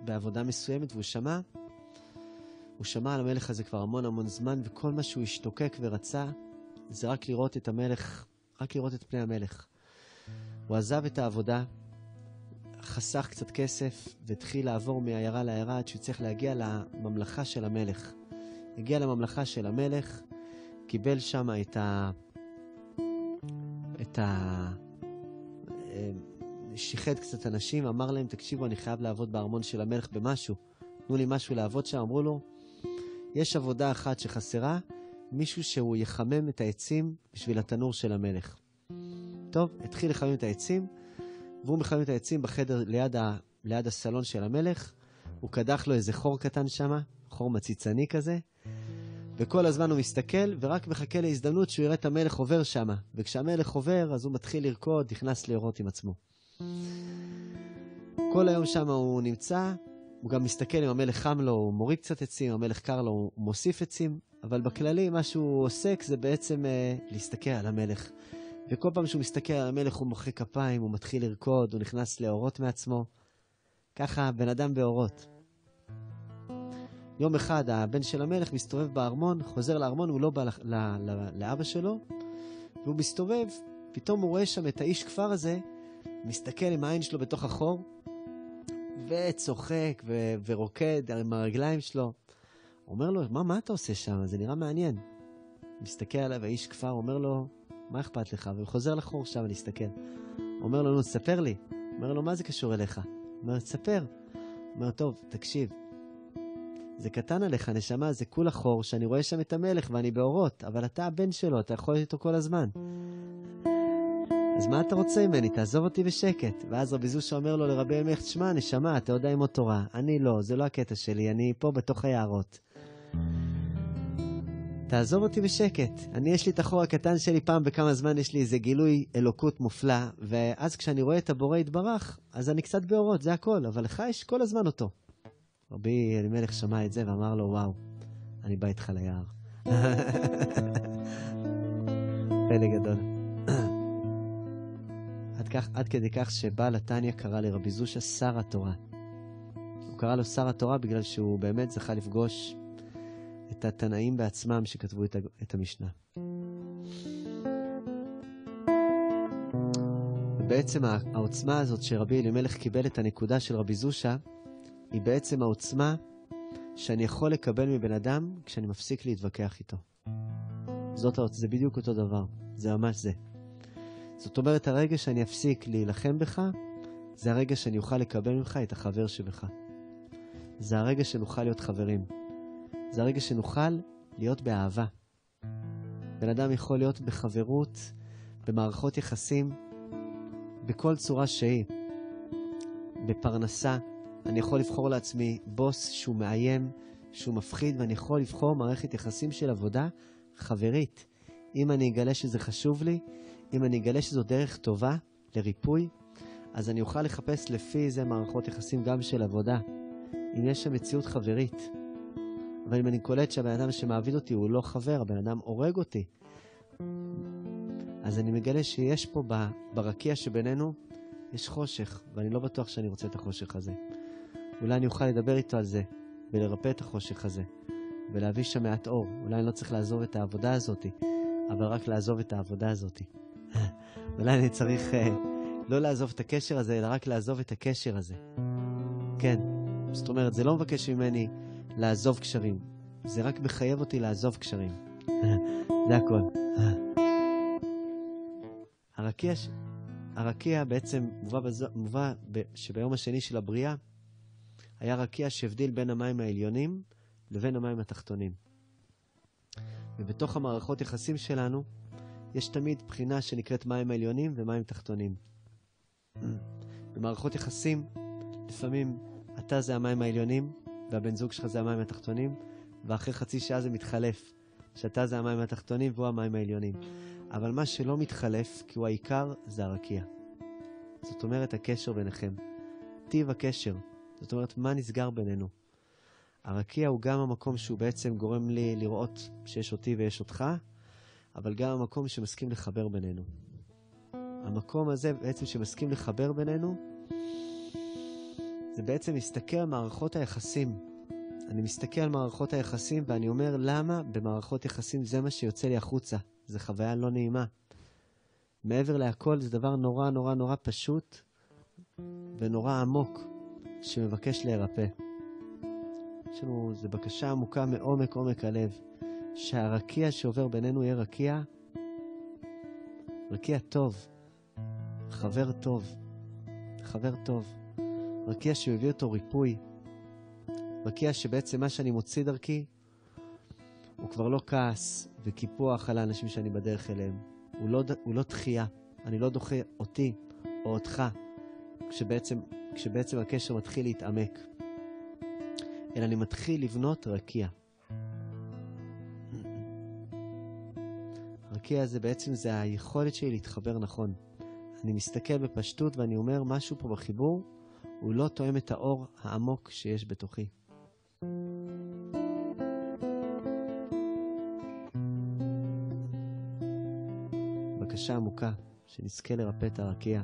בעבודה מסוימת והוא שמע, הוא שמע על המלך הזה כבר המון המון זמן וכל מה שהוא השתוקק ורצה זה רק לראות את המלך, רק לראות את פני המלך. הוא עזב את העבודה, חסך קצת כסף והתחיל לעבור מעיירה לעיירה עד שהוא צריך להגיע לממלכה של המלך. הגיע לממלכה של המלך, קיבל שם את ה... את ה... אה, שיחד קצת אנשים, אמר להם, תקשיבו, אני חייב לעבוד בארמון של המלך במשהו. תנו לי משהו לעבוד שם. אמרו לו, יש עבודה אחת שחסרה, מישהו שהוא יחמם את העצים בשביל התנור של המלך. טוב, התחיל לחמם את העצים, והוא מחמם את העצים בחדר ליד, ה... ליד הסלון של המלך. הוא קדח לו איזה חור קטן שם, חור מציצני כזה, וכל הזמן הוא מסתכל, ורק מחכה להזדמנות שהוא יראה את המלך עובר שם. וכשהמלך עובר, אז הוא מתחיל לרקוד, נכנס להורות עם עצמו. כל היום שם הוא נמצא, הוא גם מסתכל אם המלך חם לו, הוא מוריד קצת עצים, אם המלך קר לו, הוא מוסיף עצים, אבל בכללי מה שהוא עוסק זה בעצם אה, להסתכל על המלך. וכל פעם שהוא מסתכל על המלך הוא מוחא כפיים, הוא מתחיל לרקוד, הוא נכנס לאורות מעצמו. ככה בן אדם באורות. יום אחד הבן של המלך מסתובב בארמון, חוזר לארמון, הוא לא בא לאבא שלו, והוא מסתובב, פתאום הוא רואה שם את האיש כפר הזה, מסתכל עם העין שלו בתוך החור, וצוחק ו- ורוקד עם הרגליים שלו. אומר לו, מה, מה אתה עושה שם? זה נראה מעניין. מסתכל עליו האיש כפר, אומר לו, מה אכפת לך? והוא חוזר לחור שם להסתכל. אומר לו, נו, ספר לי. אומר לו, מה זה קשור אליך? אומר, תספר. אומר, טוב, תקשיב, זה קטן עליך, נשמה, זה כולה חור שאני רואה שם את המלך ואני באורות, אבל אתה הבן שלו, אתה יכול להיות איתו כל הזמן. אז מה אתה רוצה ממני? תעזוב אותי בשקט. ואז רבי זושה אומר לו לרבי המלך, תשמע, נשמה, אתה יודע ללמוד תורה. אני לא, זה לא הקטע שלי, אני פה בתוך היערות. תעזוב אותי בשקט. אני, יש לי את החור הקטן שלי, פעם בכמה זמן יש לי איזה גילוי אלוקות מופלא, ואז כשאני רואה את הבורא יתברך, אז אני קצת באורות, זה הכל, אבל לך יש כל הזמן אותו. רבי אלימלך שמע את זה ואמר לו, וואו, אני בא איתך ליער. פלא גדול. עד, כך, עד כדי כך שבעל התניא קרא לרבי זושה שר התורה. הוא קרא לו שר התורה בגלל שהוא באמת זכה לפגוש את התנאים בעצמם שכתבו את, את המשנה. ובעצם העוצמה הזאת שרבי אלימלך קיבל את הנקודה של רבי זושה, היא בעצם העוצמה שאני יכול לקבל מבן אדם כשאני מפסיק להתווכח איתו. זאת העוצמה, זה בדיוק אותו דבר, זה ממש זה. זאת אומרת, הרגע שאני אפסיק להילחם בך, זה הרגע שאני אוכל לקבל ממך את החבר שבך. זה הרגע שנוכל להיות חברים. זה הרגע שנוכל להיות באהבה. בן אדם יכול להיות בחברות, במערכות יחסים, בכל צורה שהיא. בפרנסה, אני יכול לבחור לעצמי בוס שהוא מאיים, שהוא מפחיד, ואני יכול לבחור מערכת יחסים של עבודה חברית. אם אני אגלה שזה חשוב לי, אם אני אגלה שזו דרך טובה לריפוי, אז אני אוכל לחפש לפי זה מערכות יחסים גם של עבודה. אם יש שם מציאות חברית. אבל אם אני קולט שהבן אדם שמעביד אותי הוא לא חבר, הבן אדם הורג אותי, אז אני מגלה שיש פה ברקיע שבינינו, יש חושך, ואני לא בטוח שאני רוצה את החושך הזה. אולי אני אוכל לדבר איתו על זה, ולרפא את החושך הזה, ולהביא שם מעט אור. אולי אני לא צריך לעזוב את העבודה הזאת, אבל רק לעזוב את העבודה הזאת. אולי אני צריך uh, לא לעזוב את הקשר הזה, אלא רק לעזוב את הקשר הזה. כן, זאת אומרת, זה לא מבקש ממני לעזוב קשרים, זה רק מחייב אותי לעזוב קשרים. זה הכל. הרקיע, הרקיע בעצם מובא, בזו, מובא ב, שביום השני של הבריאה היה רקיע שהבדיל בין המים העליונים לבין המים התחתונים. ובתוך המערכות יחסים שלנו יש תמיד בחינה שנקראת מים עליונים ומים תחתונים. במערכות יחסים, לפעמים אתה זה המים העליונים והבן זוג שלך זה המים התחתונים, ואחרי חצי שעה זה מתחלף, שאתה זה המים התחתונים והוא המים העליונים. אבל מה שלא מתחלף, כי הוא העיקר, זה הרקיע. זאת אומרת, הקשר ביניכם. טיב הקשר. זאת אומרת, מה נסגר בינינו. הרקיע הוא גם המקום שהוא בעצם גורם לי לראות שיש אותי ויש אותך, אבל גם המקום שמסכים לחבר בינינו. המקום הזה בעצם שמסכים לחבר בינינו, זה בעצם להסתכל על מערכות היחסים. אני מסתכל על מערכות היחסים ואני אומר, למה במערכות יחסים זה מה שיוצא לי החוצה? זו חוויה לא נעימה. מעבר להכל זה דבר נורא נורא נורא פשוט ונורא עמוק שמבקש להירפא. יש לנו, זו בקשה עמוקה מעומק עומק הלב, שהרקיע שעובר בינינו יהיה רקיע, רקיע טוב, חבר טוב, חבר טוב, רקיע שיביא אותו ריפוי, רקיע שבעצם מה שאני מוציא דרכי הוא כבר לא כעס וקיפוח על האנשים שאני בדרך אליהם. הוא לא, הוא לא דחייה. אני לא דוחה אותי או אותך כשבעצם, כשבעצם הקשר מתחיל להתעמק. אלא אני מתחיל לבנות רקיע. הרקיע הזה בעצם זה היכולת שלי להתחבר נכון. אני מסתכל בפשטות ואני אומר משהו פה בחיבור, הוא לא תואם את האור העמוק שיש בתוכי. בקשה עמוקה, שנזכה לרפא את הרקיע,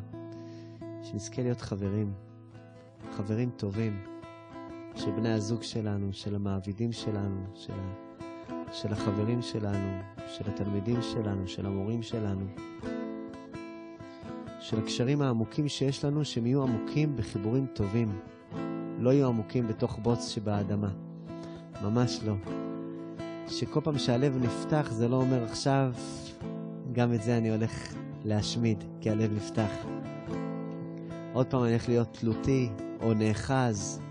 שנזכה להיות חברים, חברים טובים, של בני הזוג שלנו, של המעבידים שלנו, של, ה... של החברים שלנו, של התלמידים שלנו, של המורים שלנו, של הקשרים העמוקים שיש לנו, שהם יהיו עמוקים בחיבורים טובים, לא יהיו עמוקים בתוך בוץ שבאדמה. ממש לא. שכל פעם שהלב נפתח זה לא אומר עכשיו גם את זה אני הולך להשמיד, כי הלב נפתח. עוד פעם אני הולך להיות תלותי, או נאחז,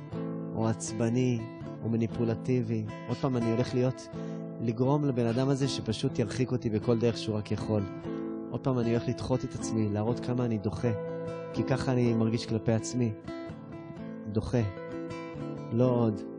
או עצבני, או מניפולטיבי. עוד פעם אני הולך להיות, לגרום לבן אדם הזה שפשוט ירחיק אותי בכל דרך שהוא רק יכול. עוד פעם אני הולך לדחות את עצמי, להראות כמה אני דוחה. כי ככה אני מרגיש כלפי עצמי. דוחה. לא עוד.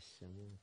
всему